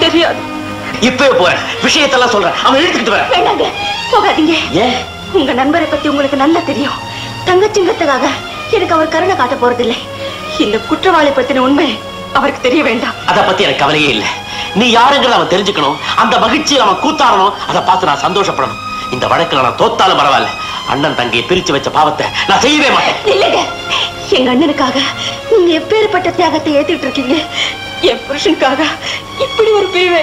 தெரியாது. இப்பவே போறேன். விஷயத்தெல்லாம் சொல்றேன். அவன் இழுத்துக்கிட்டு வரேன். போகாதீங்க. ஏன்? உங்க நண்பரை பத்தி உங்களுக்கு நல்லா தெரியும். தங்கச்சிங்கத்துக்காக எனக்கு அவர் கருணை காட்ட போறதில்லை. இந்த குற்றவாளி பத்தின உண்மை அவருக்கு தெரிய வேண்டாம். அத பத்தி எனக்கு கவலையே இல்ல. நீ யாருங்கிறத அவன் தெரிஞ்சுக்கணும். அந்த மகிழ்ச்சியில் அவன் கூத்தாடணும். அதை பார்த்து நான் சந்தோஷப்படணும். இந்த வழக்குல நான் தோத்தாலும் பரவாயில்ல. அண்ணன் தங்கையை பிரிச்சு வச்ச பாவத்தை நான் செய்யவே மாட்டேன். இல்லைங்க. எங்க அண்ணனுக்காக நீங்க எப்பேற்பட்ட தியாகத்தை ஏத்துட்டு இருக்கீங்க? என் புருஷனுக்காக இப்படி ஒரு பிரிவை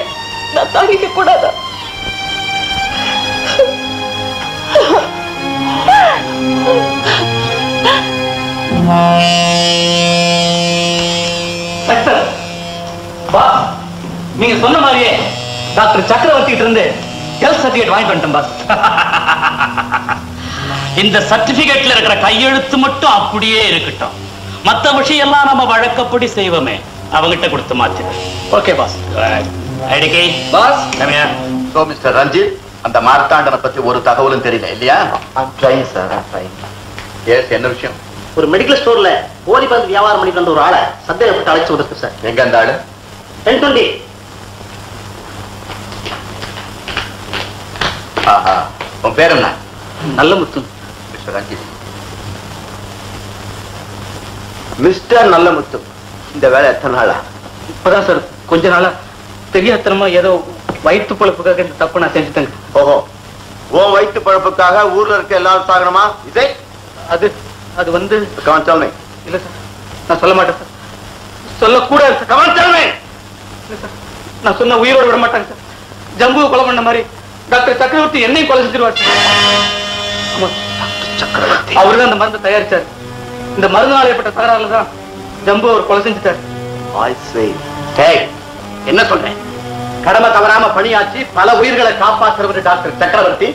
நான் தாங்கிக்க கூடாதா? நீங்க சொன்ன மாதிரியே டாக்டர் சக்கரவர்த்தி இருந்து ஹெல்த் சர்டிபிகேட் வாங்கிட்டு வந்துட்டேன் பாஸ். இந்த சர்டிபிகேட்ல இருக்கிற கையெழுத்து மட்டும் அப்படியே இருக்கட்டும். மத்த விஷயம் எல்லாம் நம்ம வழக்கப்படி செய்வோமே. அவங்கிட்ட கொடுத்து மாத்து okay boss ஐடிகை boss Ramya so mister Ranjith அந்த மார்த்தாண்டனை பத்தி ஒரு தகவலும் தெரியல இல்லையா? எஸ் என்ன விஷயம்? ஒரு மெடிக்கல் ஸ்டோர்ல போலி மருந்து வியாபாரம் பண்ணிட்டு வந்த ஒரு ஆளை சந்தேகப்பட்டு அழைச்சு வந்திருக்கு சார் எங்க அந்த ஆளு? டென் டுவெண்ட்டி ஆஹா உன் பேர் என்ன? நல்ல முத்து மிஸ்டர் மிஸ்டர் நல்லமுத்து. இந்த வேலை எத்தனை நாளா? இப்பதான் சார் கொஞ்ச நாளா. தெரியாத்தனமா ஏதோ வயிற்று பொழப்புக்காக இந்த தப்பு நான் செஞ்சுட்டேங்க ஓஹோ. உன் வயிற்று பழப்புக்காக ஊர்ல இருக்க எல்லாரும் சாகணுமா? இதே? அது அது வந்து கவன் சொல்லுமே இல்ல சார். நான் சொல்ல மாட்டேன் சார். சொல்லக்கூடாது சார். கவன் சார். நான் சொன்ன உயிரோட விட மாட்டாங்க சார். ஜம்புவை கொலை பண்ண மாதிரி டாக்டர் சக்கரவர்த்தி என்னையும் கொலை செஞ்சிருவார் சக்கரவர்த்தி. அவரு தான் அந்த மருந்து தயாரிச்சார். இந்த மருந்து ஏற்பட்ட தகராறுல தான் ஜம்பு அவர் கொலை செஞ்சுட்டார். என்ன சொல்றேன்? கடமை தவறாம பணியாற்றி பல உயிர்களை காப்பாற்றுறவர் டாக்டர் சக்கரவர்த்தி.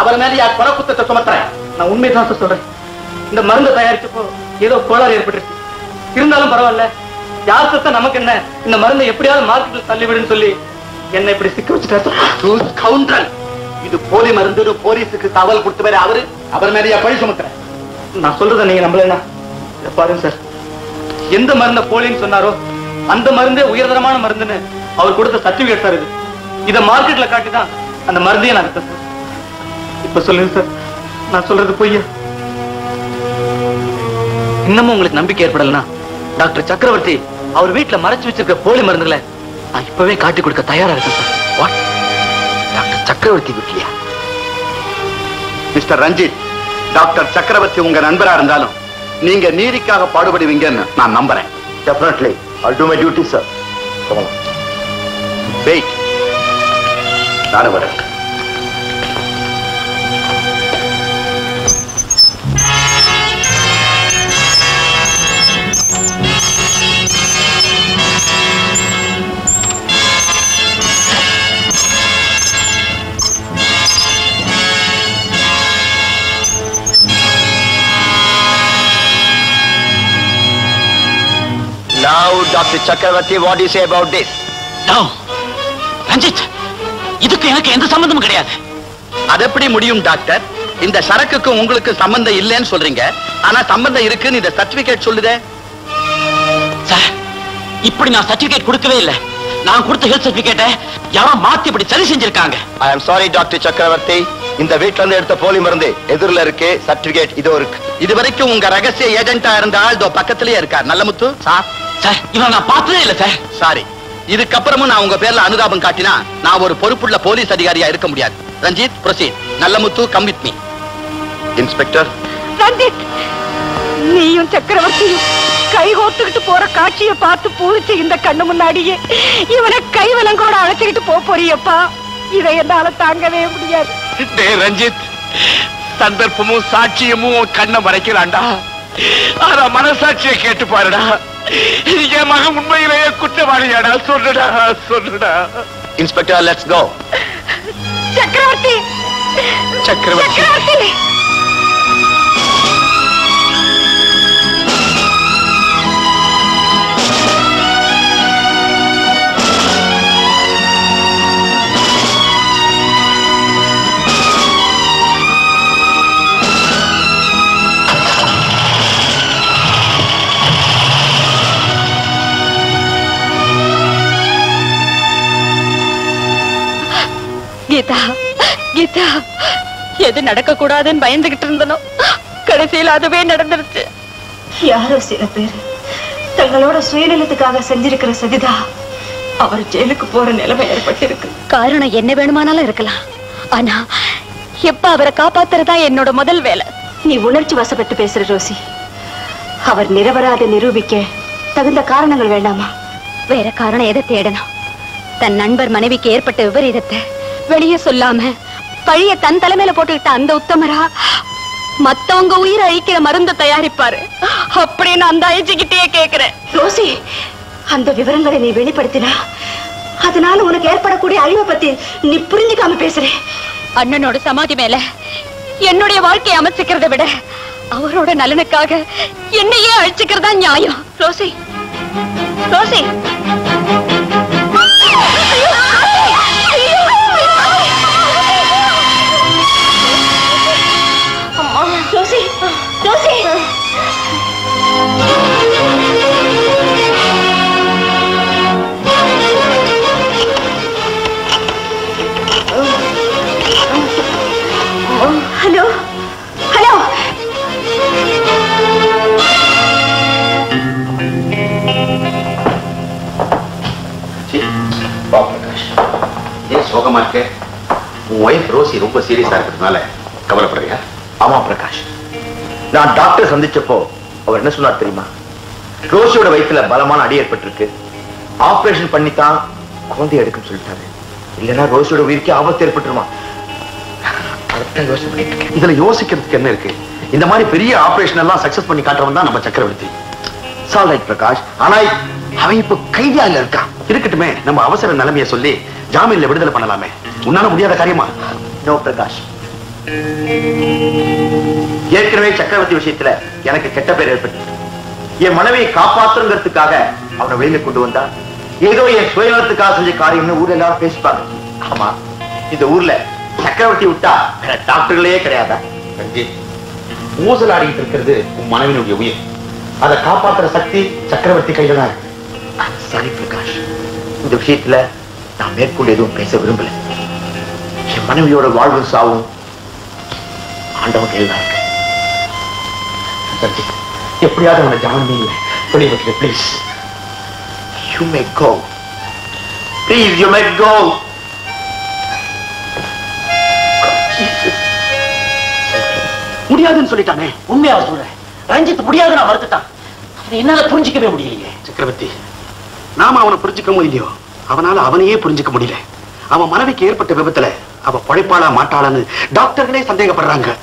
அவர் மேல யார் கொலை குத்தத்தை சுமத்துறேன் நான் உண்மைதான் சொல்றேன். இந்த மருந்து தயாரிச்சப்போ ஏதோ கோளாறு ஏற்பட்டுருச்சு. இருந்தாலும் பரவாயில்ல. யார் சத்த நமக்கு என்ன? இந்த மருந்தை எப்படியாவது மார்க்கெட்ல தள்ளிவிடுன்னு சொல்லி என்ன இப்படி சிக்க வச்சுட்டாரு இது போலி மருந்து போலீஸுக்கு தகவல் கொடுத்த பேரு அவரு. அவர் மேலேயா பழி சுமத்துறேன் நான் சொல்றதை நீங்க நம்பலன்னா? பாருங்க சார் எந்த மருந்த போலின்னு சொன்னாரோ அந்த மருந்தே உயர்தரமான மருந்துன்னு அவர் கொடுத்த சர்டிபிகேட் சார் இது. இதை மார்க்கெட்ல காட்டி தான் அந்த மருந்தையே நான் சார் இப்ப சொல்லுங்க சார் நான் சொல்றது பொய்யா? இன்னமும் உங்களுக்கு நம்பிக்கை ஏற்படலனா? டாக்டர் சக்கரவர்த்தி அவர் வீட்டுல மறைச்சு வச்சிருக்க போலி மருந்துகளை நான் இப்பவே காட்டி கொடுக்க தயாரா இருக்கேன் சார் வாட் டாக்டர் சக்கரவர்த்தி வீட்லயா? மிஸ்டர் ரஞ்சித் டாக்டர் சக்கரவர்த்தி உங்க நண்பரா இருந்தாலும் நீங்க நீதிக்காக பாடுபடுவீங்கன்னு நான் நம்புறேன். Definitely I'll do my duty, sir. Come on. ಬೇಕಿ ನಾನು ಬರಕ್ಕ Now, Dr. Chakravarti, what do you say about this? Now, Ranjith இதுக்கு எனக்கு எந்த சம்பந்தமும் கிடையாது. அது எப்படி முடியும் டாக்டர்? இந்த சரக்குக்கு உங்களுக்கு சம்பந்தம் இல்லைன்னு சொல்றீங்க. ஆனா சம்பந்தம் இருக்குன்னு இந்த சர்டிபிகேட் சொல்லுதே. சார் இப்படி நான் சர்டிபிகேட் கொடுக்கவே இல்லை. நான் கொடுத்த ஹெல்த் சர்டிபிகேட்டை யாரோ மாத்தி இப்படி சரி செஞ்சிருக்காங்க. I am sorry, Dr. Chakravarti. இந்த வீட்ல இருந்து எடுத்த போலி மருந்து எதிரில இருக்கு சர்டிபிகேட் இதோ இருக்கு. இது வரைக்கும் உங்க ரகசிய ஏஜென்டா இருந்த ஆள் இதோ பக்கத்திலேயே இருக்கார். நல்லமுத்து சார் சார் இவனை நான் பார்த்ததே இல்லை சார். சாரி இதுக்கப்புறமும் நான் உங்க பேர்ல அனுதாபம் காட்டினா நான் ஒரு பொறுப்புள்ள போலீஸ் அதிகாரியா இருக்க முடியாது. Ranjith proceed. Nallamuthu come with me inspector. Ranjith நீயும் சக்கரவர்த்தியும் கை கோத்துக்கிட்டு போற காட்சியை பார்த்து பூரிச்சு இந்த கண்ணு முன்னாடியே இவனை கைவலங்கோட அழைச்சுக்கிட்டு போப் போறியப்பா. இதை என்னால தாங்கவே முடியாது. டே ரஞ்சித். சந்தர்ப்பமும் சாட்சியமும் கண்ணை மறைக்கிறான்டா ஆனா மனசாட்சியை கேட்டு பாருடா. என் மகன் உண்மையிலேயே குற்றவாளியாடா. சொல்லுடா சொல்லுடா. இன்ஸ்பெக்டர் லெட்ஸ் கோ சக்கரவர்த்தி. சக்கரவர்த்தி! எது நடக்க கூடாதுன்னு பயந்துகிட்டு இருந்தனோ? கடைசியில் அதுவே நடந்துருச்சு. யாரோ சில பேர் தங்களோட சுயநலத்துக்காக செஞ்சிருக்கிற சதிதா அவர் ஜெயிலுக்கு போற நிலைமை ஏற்பட்டிருக்கு. காரணம் என்ன வேணுமானாலும் இருக்கலாம். ஆனா எப்ப அவரை காப்பாத்துறதா என்னோட முதல் வேலை? நீ உணர்ச்சி வசப்பட்டு பேசுற ரோசி. அவர் நிரபராத நிரூபிக்க தகுந்த காரணங்கள் வேண்டாமா? வேற காரணம் எதை தேடணும்? தன் நண்பர் மனைவிக்கு ஏற்பட்ட விபரீதத்தை வெளியே சொல்லாம பழிய தன் தலைமையில போட்டுக்கிட்ட அந்த உத்தமரா மத்தவங்க உயிரை அழிக்கிற மருந்த தயாரிப்பாரு. அப்படின்னு அந்த ஐஜிக்கிட்டே கேக்குறேன். ரோசி அந்த விவரங்களை நீ வெளிப்படுத்தினா அதனால உனக்கு ஏற்படக்கூடிய அழிவை பத்தி நீ புரிஞ்சுக்காம பேசுற. அண்ணனோட சமாதி மேல என்னுடைய வாழ்க்கையை அமைச்சுக்கிறதை விட அவரோட நலனுக்காக என்னையே அழிச்சுக்கிறதா நியாயம். Rosie Rosie. சோகமா இருக்க உன் ஒய்ஃப் ரோசி ரொம்ப சீரியஸா இருக்கிறதுனால கவலைப்படுறியா? ஆமா பிரகாஷ். நான் டாக்டர் சந்திச்சப்போ அவர் என்ன சொன்னார் தெரியுமா? ரோஷியோட வயித்துல பலமான அடி ஏற்பட்டிருக்கு. ஆபரேஷன் பண்ணித்தான் குழந்தை எடுக்கும் சொல்லிட்டாரு. இல்லைன்னா ரோஷியோட உயிருக்கே ஆபத்து ஏற்பட்டுருமா? இதுல யோசிக்கிறதுக்கு என்ன இருக்கு? இந்த மாதிரி பெரிய ஆபரேஷன் எல்லாம் சக்சஸ் பண்ணி காட்டுறவன் தான் நம்ம சக்கரவர்த்தி. சால் ரைட் பிரகாஷ். ஆனா அவன் இப்போ கைதியால இருக்கான். இருக்கட்டுமே நம்ம அவசர நிலைமையை சொல்லி ஜாமீன்ல விடுதலை பண்ணலாமே. உன்னால முடியாத காரியமா? நோ பிரகாஷ். ஏற்கனவே சக்கரவர்த்தி விஷயத்துல எனக்கு கெட்ட பேர் ஏற்பட்டு என் மனைவியை காப்பாற்றுங்கிறதுக்காக அவனை வெளியில கொண்டு வந்தா ஏதோ என் சுயநலத்துக்காக செஞ்ச காரியம்னு ஊர்ல எல்லாரும் பேசிப்பாங்க. ஆமா இந்த ஊர்ல சக்கரவர்த்தி விட்டா வேற டாக்டர்களே கிடையாதா? ஊசலாடிட்டு இருக்கிறது உன் மனைவினுடைய உயிர். அதை காப்பாத்துற சக்தி சக்கரவர்த்தி கையில தான் இருக்கு. சரி பிரகாஷ். இந்த விஷயத்துல நான் மேற்கொண்டு எதுவும் பேச விரும்பல. என் மனைவியோட வாழ்வு சாவும் ஆண்டவன் கையில் இருக்கு. எப்படியாவது அவனை ஜாமீன் இல்லை வெளியே வைக்கல please you may go Please, you may go முடியாதுன்னு சொல்லிட்டானே. உண்மையா சொல்றேன். ரஞ்சித் முடியாது நான் மறுத்துட்டான். என்னால புரிஞ்சிக்கவே முடியலையே. சக்கரவர்த்தி நாம அவனை புரிஞ்சுக்கவும் இல்லையோ? அவனால அவனையே புரிஞ்சுக்க முடியல. அவன் மனைவிக்கு ஏற்பட்ட விபத்துல அவ பழைப்பாளா மாட்டாளான்னு டாக்டர்களே சந்தேகப்படுறாங்க.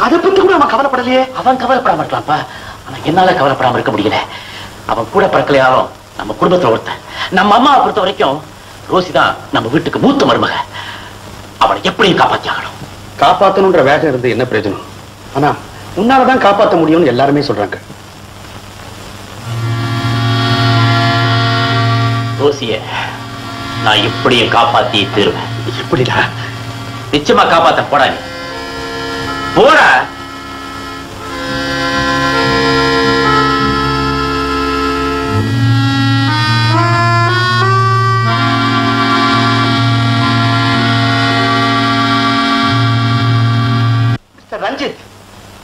அதை பத்தி கூட அவன் கவலைப்படலையே. அவன் கவலைப்படாம இருக்கலாம்ப்பா. ஆனா என்னால கவலைப்படாம இருக்க முடியல. அவன் கூட பிறக்கலையாலும் நம்ம குடும்பத்துல ஒருத்தன். நம்ம அம்மாவை பொறுத்த வரைக்கும் ரோசி தான் நம்ம வீட்டுக்கு மூத்த மருமக. அவனை எப்படியும் காப்பாத்தி ஆகணும். காப்பாத்தணுன்ற வேகம் இருந்து என்ன பிரயோஜனம்? ஆனா உன்னாலதான் காப்பாத்த முடியும்னு எல்லாருமே சொல்றாங்க. ரோசிய நான் எப்படியும் காப்பாத்தி தீருவேன். எப்படிடா? நிச்சயமா காப்பாத்த போடா நீ. போடா. ரஞ்சித்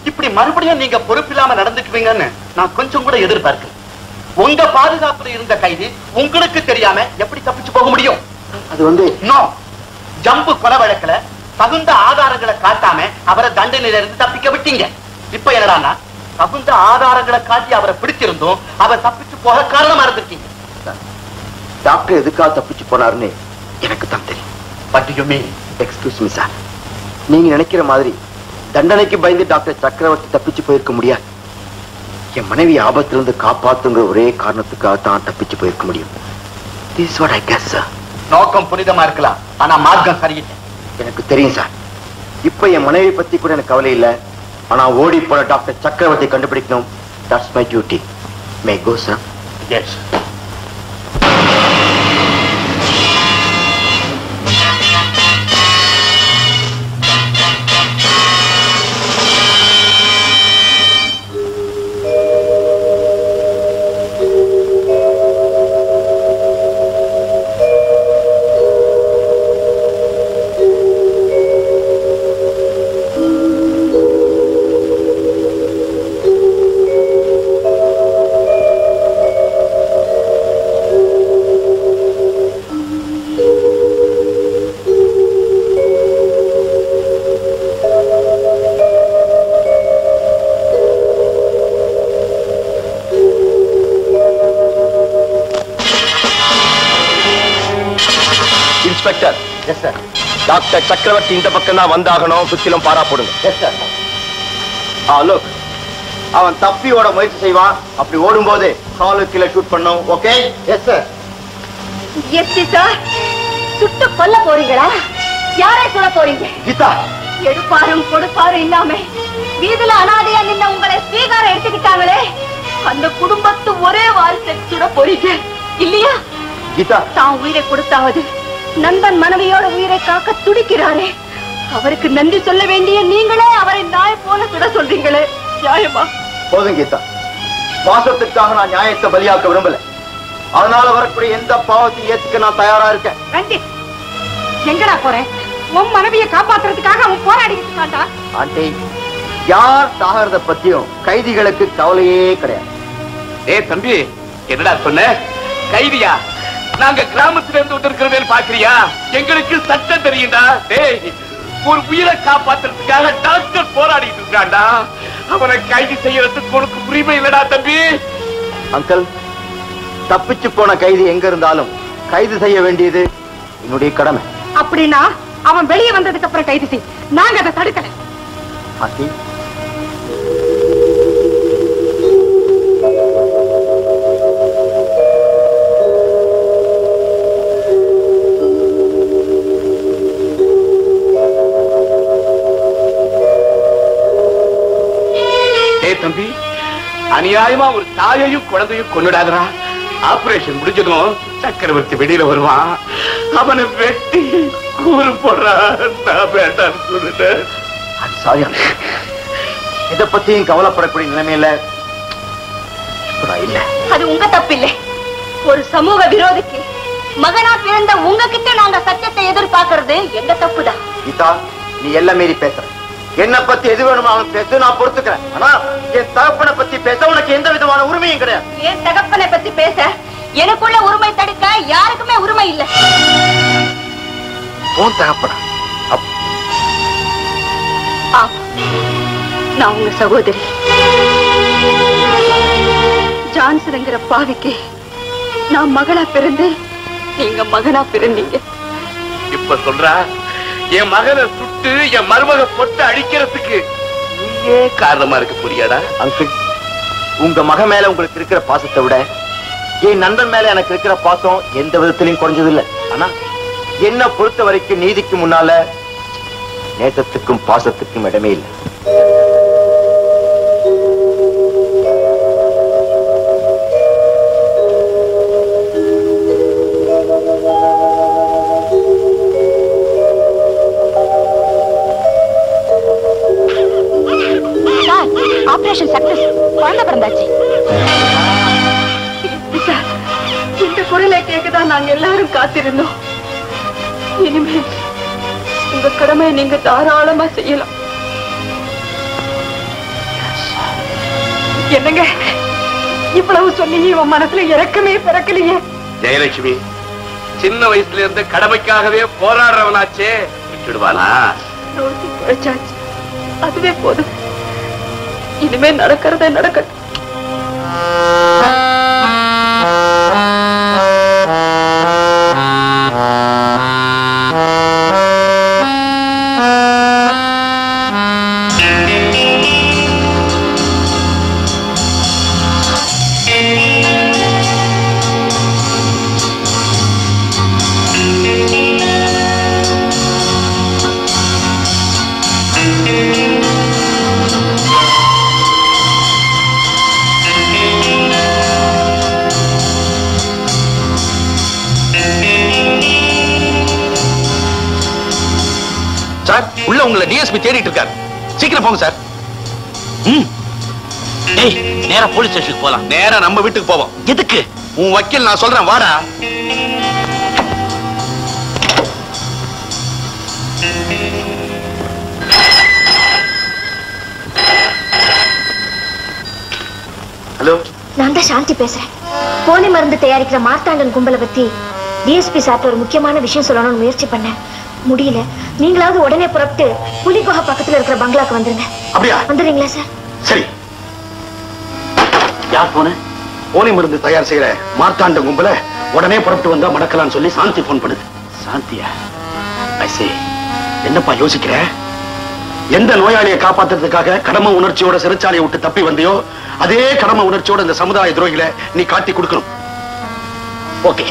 இப்படி மறுபடியும் நீங்க பொறுப்பில்லாம நடந்துக்குவீங்கன்னு நான் கொஞ்சம் கூட எதிர்பார்க்கல. உங்க பாதுகாப்புல இருந்த கைதி உங்களுக்கு தெரியாம எப்படி தப்பிச்சு போக முடியும்? அது வந்து ஜம்பு கொலை வழக்குல தகுந்த ஆதாரங்களை காட்டாம அவரை தண்டனையில இருந்து தப்பிக்க விட்டீங்க. இப்ப என்னடான்னா தகுந்த ஆதாரங்களை காட்டி அவரை பிடிச்சிருந்தோம் அவர் தப்பிச்சு போக காரணமா இருந்திருக்கீங்க. டாக்டர் எதுக்காக தப்பிச்சு போனாருன்னு எனக்கு தான் தெரியும். But you mean excuse me sir நீங்க நினைக்கிற மாதிரி தண்டனைக்கு பயந்து டாக்டர் சக்கரவர்த்தி தப்பிச்சு போயிருக்க முடியாது. என் மனைவி ஆபத்திலிருந்து காப்பாத்துங்கிற ஒரே காரணத்துக்காக தான் தப்பிச்சு போயிருக்க முடியும். This what I guess sir நோக்கம் புனிதமா இருக்கலாம். ஆனா மார்க்கம் சரியில்லை. எனக்கு தெரியும் சார் இப்ப என் மனைவி பத்தி கூட எனக்கு கவலை இல்ல. ஆனா ஓடி போன டாக்டர் சக்கரவர்த்தி கண்டுபிடிக்கணும். That's my duty may go sir yes Chakravarthy இந்த பக்கம் தான் வந்தாகணும் சுத்திலும் பாரா போடுங்க எஸ் லுக் அவன் தப்பி ஓட முயற்சி செய்வான். அப்படி ஓடும்போது காலு கீழே ஷூட் பண்ணும். Okay yes sir SP sir சுட்டு கொல்ல போறீங்களா? யாரை சொல்ல போறீங்க? கீதா. எடுப்பாரும் கொடுப்பாரும் இல்லாம வீதுல அனாதையா நின்ன உங்களை ஸ்வீகாரம் எடுத்துக்கிட்டாங்களே? அந்த குடும்பத்து ஒரே வாரிசை சுட போறீங்க. இல்லையா? கீதா. தான் உயிரை கொடுத்தாவது. நண்பன் மனைவியோட உயிரை காக்க துடிக்கிறாரே. அவருக்கு நன்றி சொல்ல வேண்டிய நீங்களே அவரை நாய் போல சுட சொல்றீங்களே. நியாயமா? போதும் கீதா. பாசத்துக்காக நான் நியாயத்தை பலியாக்க விரும்பல. அதனால வரக்கூடிய எந்த பாவத்தையும் ஏத்துக்க நான் தயாரா இருக்கேன். ரஞ்சித் எங்கடா போறேன் உன் மனைவியை காப்பாத்துறதுக்காக அவன் போராடிக்கிட்டு இருக்கான்டா. ஆண்டி யார் சாகிறத பத்தியும் கைதிகளுக்கு கவலையே கிடையாது. ஏ தம்பி என்னடா சொன்ன? கைதியா? நாங்க கிராமத்துல இருந்து வந்திருக்கிறதே பாக்குறியா? எங்களுக்கு சட்டம் தெரியும்டா. டேய் ஒரு உயிரை காப்பாத்துறதுக்காக டாக்டர் போராடிட்டு இருக்கான்டா. அவனை கைது செய்யறதுக்கு உனக்கு உரிமை இல்லடா தம்பி. அங்கிள் தப்பிச்சு போன கைதி எங்க இருந்தாலும் கைது செய்ய வேண்டியது என்னுடைய கடமை. அப்படின்னா அவன் வெளியே வந்ததுக்கு அப்புறம் கைது செய். நாங்க அதை தடுக்கல. அநியாயமா ஒரு தாயையும் குழந்தையும் கொண்டுடாதடா ஆபரேஷன் முடிஞ்சதும் சக்கரவர்த்தி வெளியில வருவான். அவனை வெட்டி கூறு போடுறா நான் வேண்டாம்னு சொல்லிட்டேன். சாரி இத பத்தியும் கவலைப்படக்கூடிய நிலைமையில இல்ல. அது உங்க தப்பு இல்லை ஒரு சமூக விரோதிக்கு மகனா பிறந்த உங்ககிட்ட நாங்க சத்தியத்தை எதிர்பார்க்கறது எங்க தப்புதான்? கீதா நீ எல்லாம் மீறி பேசுற. என்ன பத்தி எது வேணுமோ அவன் பேச நான் பொறுத்துக்கிறேன். ஆனா என் தகப்பனை பத்தி பேச உனக்கு எந்த விதமான உரிமையும் கிடையாது. என் தகப்பனை பத்தி பேச எனக்குள்ள உரிமை தடுக்க யாருக்குமே உரிமை இல்ல. உன் தகப்பனா? நான் உங்க சகோதரி. ஜான்சனுங்கிற பாவிக்கு நான் மகளா பிறந்து நீங்க மகனா பிறந்தீங்க. இப்ப சொல்றா என் மகனை சுட்டு என் மருமக பொட்டு அடிக்கிறதுக்கு நீயே காரணமா இருக்க புரியாடா அங்கிள் உங்க மக மேல உங்களுக்கு இருக்கிற பாசத்தை விட என் நண்பன் மேல எனக்கு இருக்கிற பாசம் எந்த விதத்திலையும் குறைஞ்சது இல்ல ஆனா என்ன பொறுத்த வரைக்கும் நீதிக்கு முன்னால நேசத்துக்கும் பாசத்துக்கும் இடமே இல்லை. ஆபரேஷன் சக்சஸ் குழந்தை பிறந்தாச்சு. இந்த குரலை கேட்கதான் நாங்க எல்லாரும் காத்திருந்தோம். இனிமே உங்க கடமையை நீங்க தாராளமா செய்யலாம். என்னங்க? இவ்வளவு சொன்னீங்க இவன் மனசுல இறக்கமே பிறக்கலையே. ஜெயலட்சுமி சின்ன வயசுல இருந்து கடமைக்காகவே போராடுறவனாச்சே. விட்டுடுவானா? அதுவே போதும். இனிமே நடக்கிறதே நடக்கட்டும். டிஎஸ்பி தேடிட்டு இருக்காரு. சீக்கிரம் போங்க சார். ம். டேய் நேரா போலீஸ் ஸ்டேஷனுக்கு போலாம். நேரா நம்ம வீட்டுக்கு போவோம். எதுக்கு? உன் வக்கீல் நான் சொல்றேன் வாடா. ஹலோ. நான் தான் சாந்தி பேசுறேன். போலி மருந்து தயாரிக்கிற மார்த்தாண்டன் கும்பலை பத்தி டிஎஸ்பி சார்ட்ட ஒரு முக்கியமான விஷயம் சொல்லணும்னு முயற்சி பண்ணேன். முடியல. நீங்களாவது உடனே புறப்பட்டு புலிகுஹா பக்கத்துல இருக்கிற பங்களாக்கு வந்துருங்க. அப்படியா? வந்துடுறீங்களா சார்? சரி. யார் போன? போலி மருந்து தயார் செய்யற மார்த்தாண்ட கும்பல உடனே புறப்பட்டு வந்தா மடக்கலாம்னு சொல்லி சாந்தி போன் பண்ணுது. சாந்தியா? ஐசே என்னப்பா யோசிக்கிற? எந்த நோயாளியை காப்பாத்துறதுக்காக கடமை உணர்ச்சியோட சிறைச்சாலையை விட்டு தப்பி வந்தியோ அதே கடமை உணர்ச்சியோட இந்த சமுதாய துரோகிகளை நீ காட்டி கொடுக்கணும். ஓகே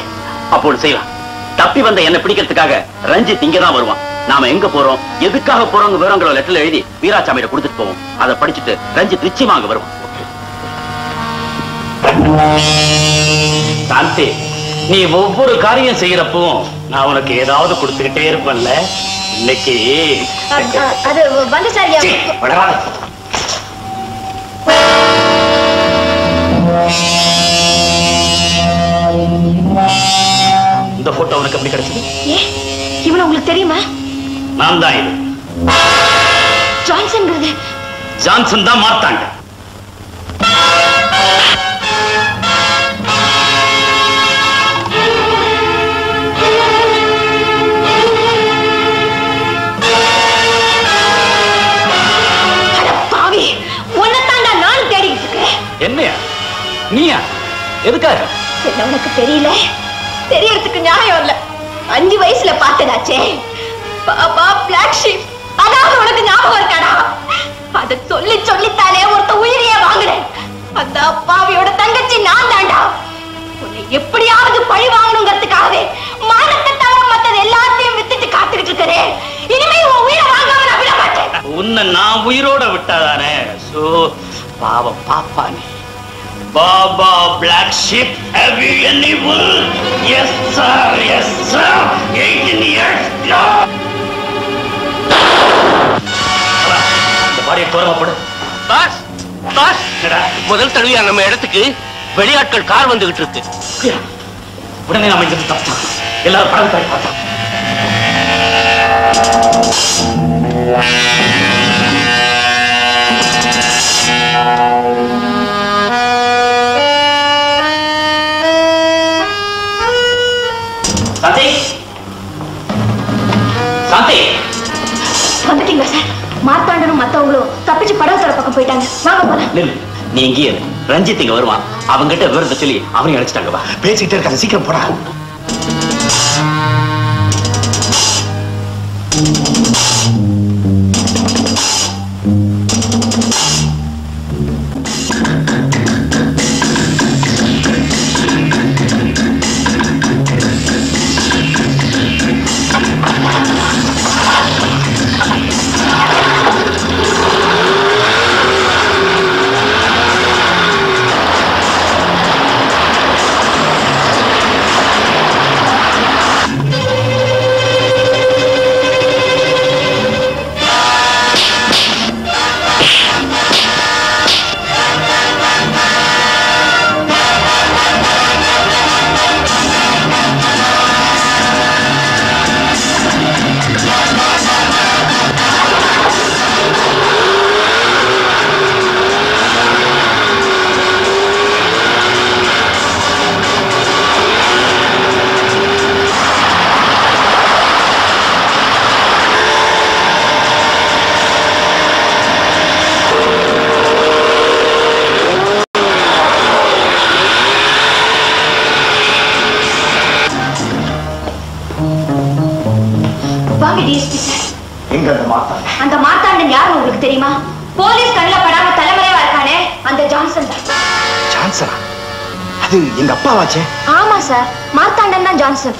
அப்போ செய்யலாம். தப்பி வந்த என்ன பிடிக்கிறதுக்காக ரஞ்சித் இங்க தான் வருவான். நாம எங்க போறோம்? எதுக்காக போறோங்க விவரங்களை லெட்டர்ல எழுதி வீராசாமியிட கொடுத்துட்டு போவோம். அதை படிச்சுட்டு ரஞ்சித் நிச்சயமா அங்க வருவான். சாந்தி நீ ஒவ்வொரு காரியம் செய்யறப்பவும் நான் உனக்கு ஏதாவது கொடுத்துக்கிட்டே இருப்பேன்ல. இன்னைக்கு. இந்த போட்டோ உனக்கு எப்படி கிடைச்சது? இவனை உங்களுக்கு தெரியுமா? நான் தான் இது ஜான்சன்ங்கிறது ஜான்சன் தான் மார்த்தாண்ட. என்னையா? நீயா? எதுக்காக? என்ன உனக்கு தெரியல? தெரியறதுக்கு நியாயம் இல்ல. அஞ்சு வயசுல பார்த்ததாச்சே பாபா பிளாக் ஷீப் அதாவது உனக்கு ஞாபகம் இருக்காடா? அத சொல்லி சொல்லித்தானே ஒருத்த உயிரையே வாங்குறேன் அந்த அப்பாவியோட தங்கச்சி நான் தாண்டா உன்னை எப்படியாவது பழி வாங்கணுங்கிறதுக்காகவே மானத்தை தவிர மத்தது எல்லாத்தையும் வித்துட்டு காத்துட்டு இருக்கிறேன் இனிமே உன் உயிரை வாங்காம நான் விட மாட்டேன். உன்னை நான் உயிரோட விட்டாதானே? சோ பாவம் பாப்பானே. Baa baa black ship have you any will yes sir yes sir 18 years இந்த பாடியை தூரமா போடு. Boss boss. முதல் தடவையா நம்ம இடத்துக்கு வெளியாட்கள் கார் வந்துகிட்டு இருக்கு? உடனே நாம இங்கிருந்து தப்பிச்சோம் எல்லாரும் படம் தாய் பார்த்தோம் சாந்தி! வந்துட்டீங்களா சார்? மார்த்தாண்டனும் மத்தவங்களும் தப்பிச்சு படவத்தோட பக்கம் போயிட்டாங்க. வாங்க போலாம். நில் நீ இங்கே ரஞ்சித் இங்க வருவான். அவங்கிட்ட விவரத்தை சொல்லி அவனை அழைச்சிட்டாங்க வா. பேசிக்கிட்டே இருக்காங்க சீக்கிரம் போடா. ஆச்சு? ஆமா சார். மார்த்தாண்டன் தான் ஜான்சன்.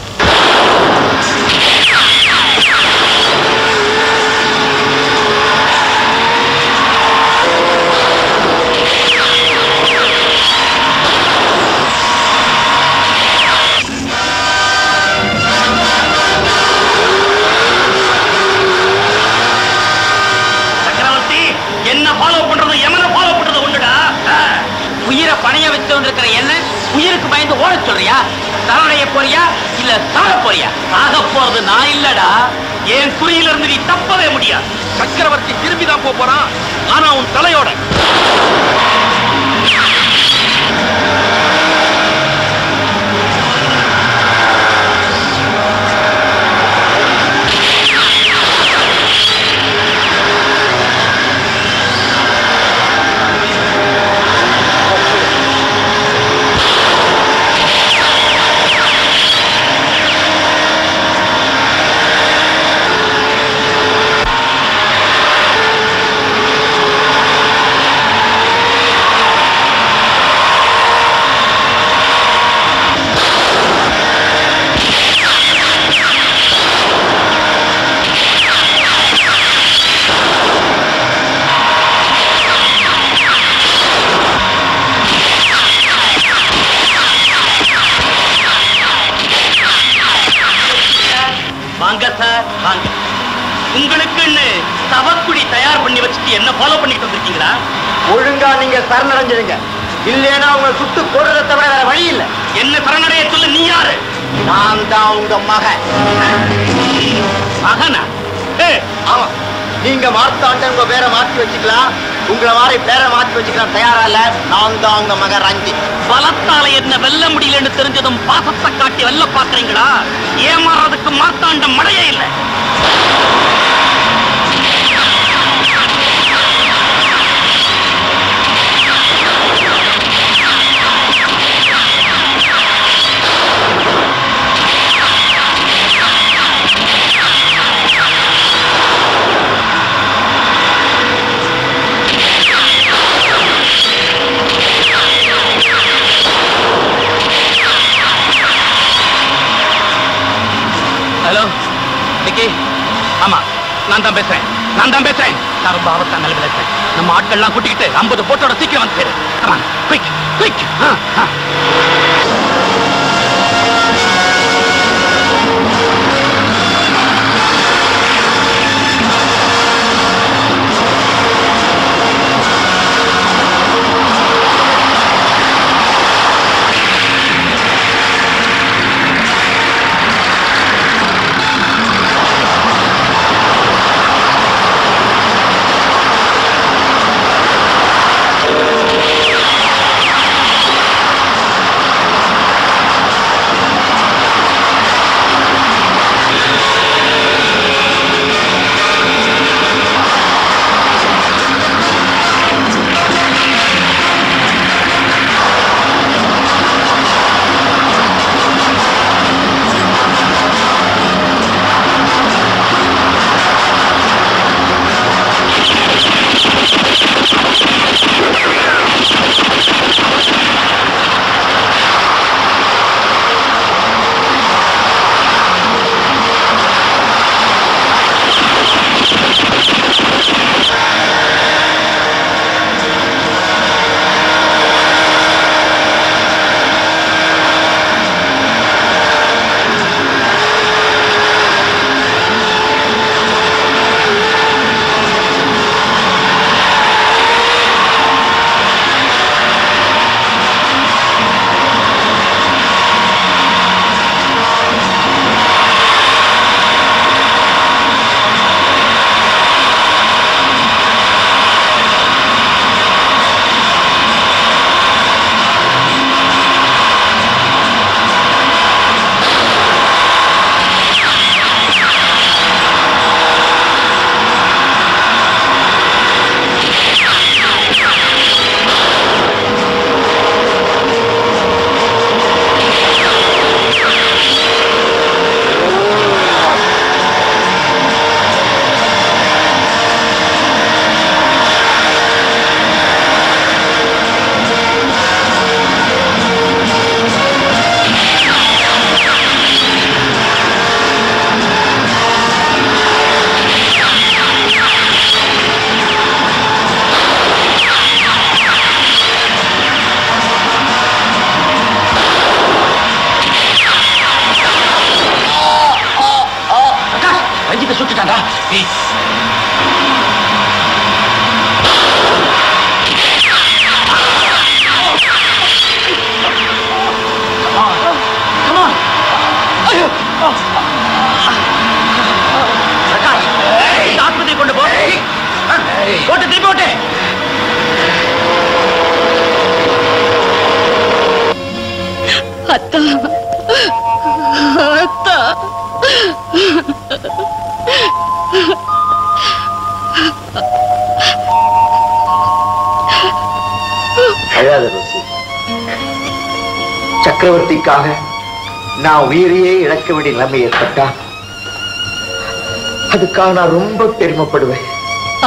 அதுக்காக நான் ரொம்ப பெருமைப்படுவேன்.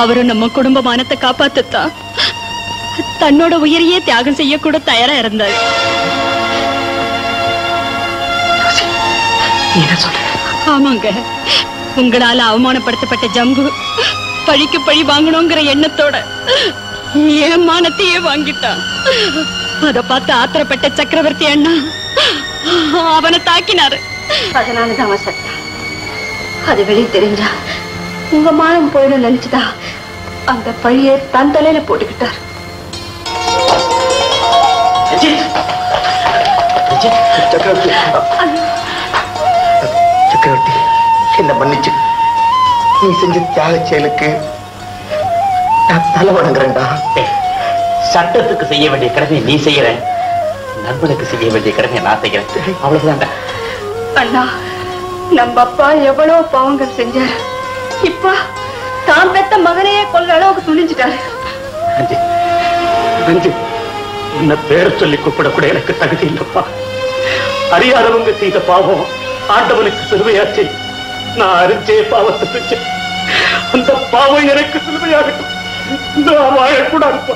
அவரும் நம்ம குடும்ப மானத்தை காப்பாத்தத்தான் தன்னோட உயிரையே தியாகம் செய்ய கூட தயாரா இருந்தாரு. ஆமாங்க. உங்களால அவமானப்படுத்தப்பட்ட ஜம்பு பழிக்கு பழி வாங்கணுங்கிற எண்ணத்தோட என் மானத்தையே வாங்கிட்டான் அத பார்த்து ஆத்திரப்பட்ட சக்கரவர்த்தி அண்ணா அவனை தாக்கினாரு. அதனாலதான் அவன் செத்தான் அது வெளியே தெரிஞ்சா உங்க மானம் போயிடும் நினைச்சுதா? அந்த பழிய தன் தலையில போட்டுக்கிட்டார். சக்கரவர்த்தி! சக்கரவர்த்தி என்ன மன்னிச்சு. நீ செஞ்ச தியாக செயலுக்கு நான் தலை வணங்குறேன்டா. சட்டத்துக்கு செய்ய வேண்டிய கடமையை நீ செய்யற. நண்பனுக்கு செய்ய வேண்டிய கடமையை நான் செய்யறேன். அவ்வளவுதான்டா. அண்ணா நம்ம அப்பா எவ்வளவு பாவங்கள் செஞ்சாரு. இப்ப தான் பெத்த மகனையே கொல்ல அளவுக்கு துணிஞ்சிட்டாரு. நன்றி நன்றி உன்னை பேர் சொல்லி கூப்பிட கூட எனக்கு தகுதி இல்லப்பா. அறியாதவங்க செய்த பாவம் ஆண்டவனுக்கு சிறுமையாச்சு நான் அறிஞ்சே பாவத்தை செஞ்சேன். அந்த பாவம் எனக்கு சிறுமையாகட்டும் நான் வாழக்கூடாதுப்பா.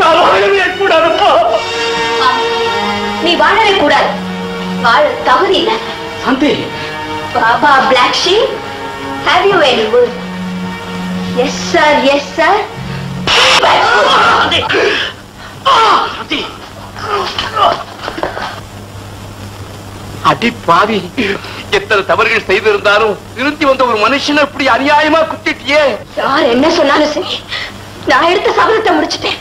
நான் வாழவே கூடாதுப்பா. நீ வாழவே கூடாது. வாழ தகுதி இல்ல. Shanti baa baa black sheep have you any word yes sir yes sir அடி பாவி. எத்தனை தவறுகள் செய்திருந்தாலும் திருந்தி வந்த ஒரு மனுஷனை இப்படி அநியாயமா குத்திட்டியே. யார் என்ன சொன்னாலும் சரி. நான் எடுத்த சபதத்தை முடிச்சிட்டேன்.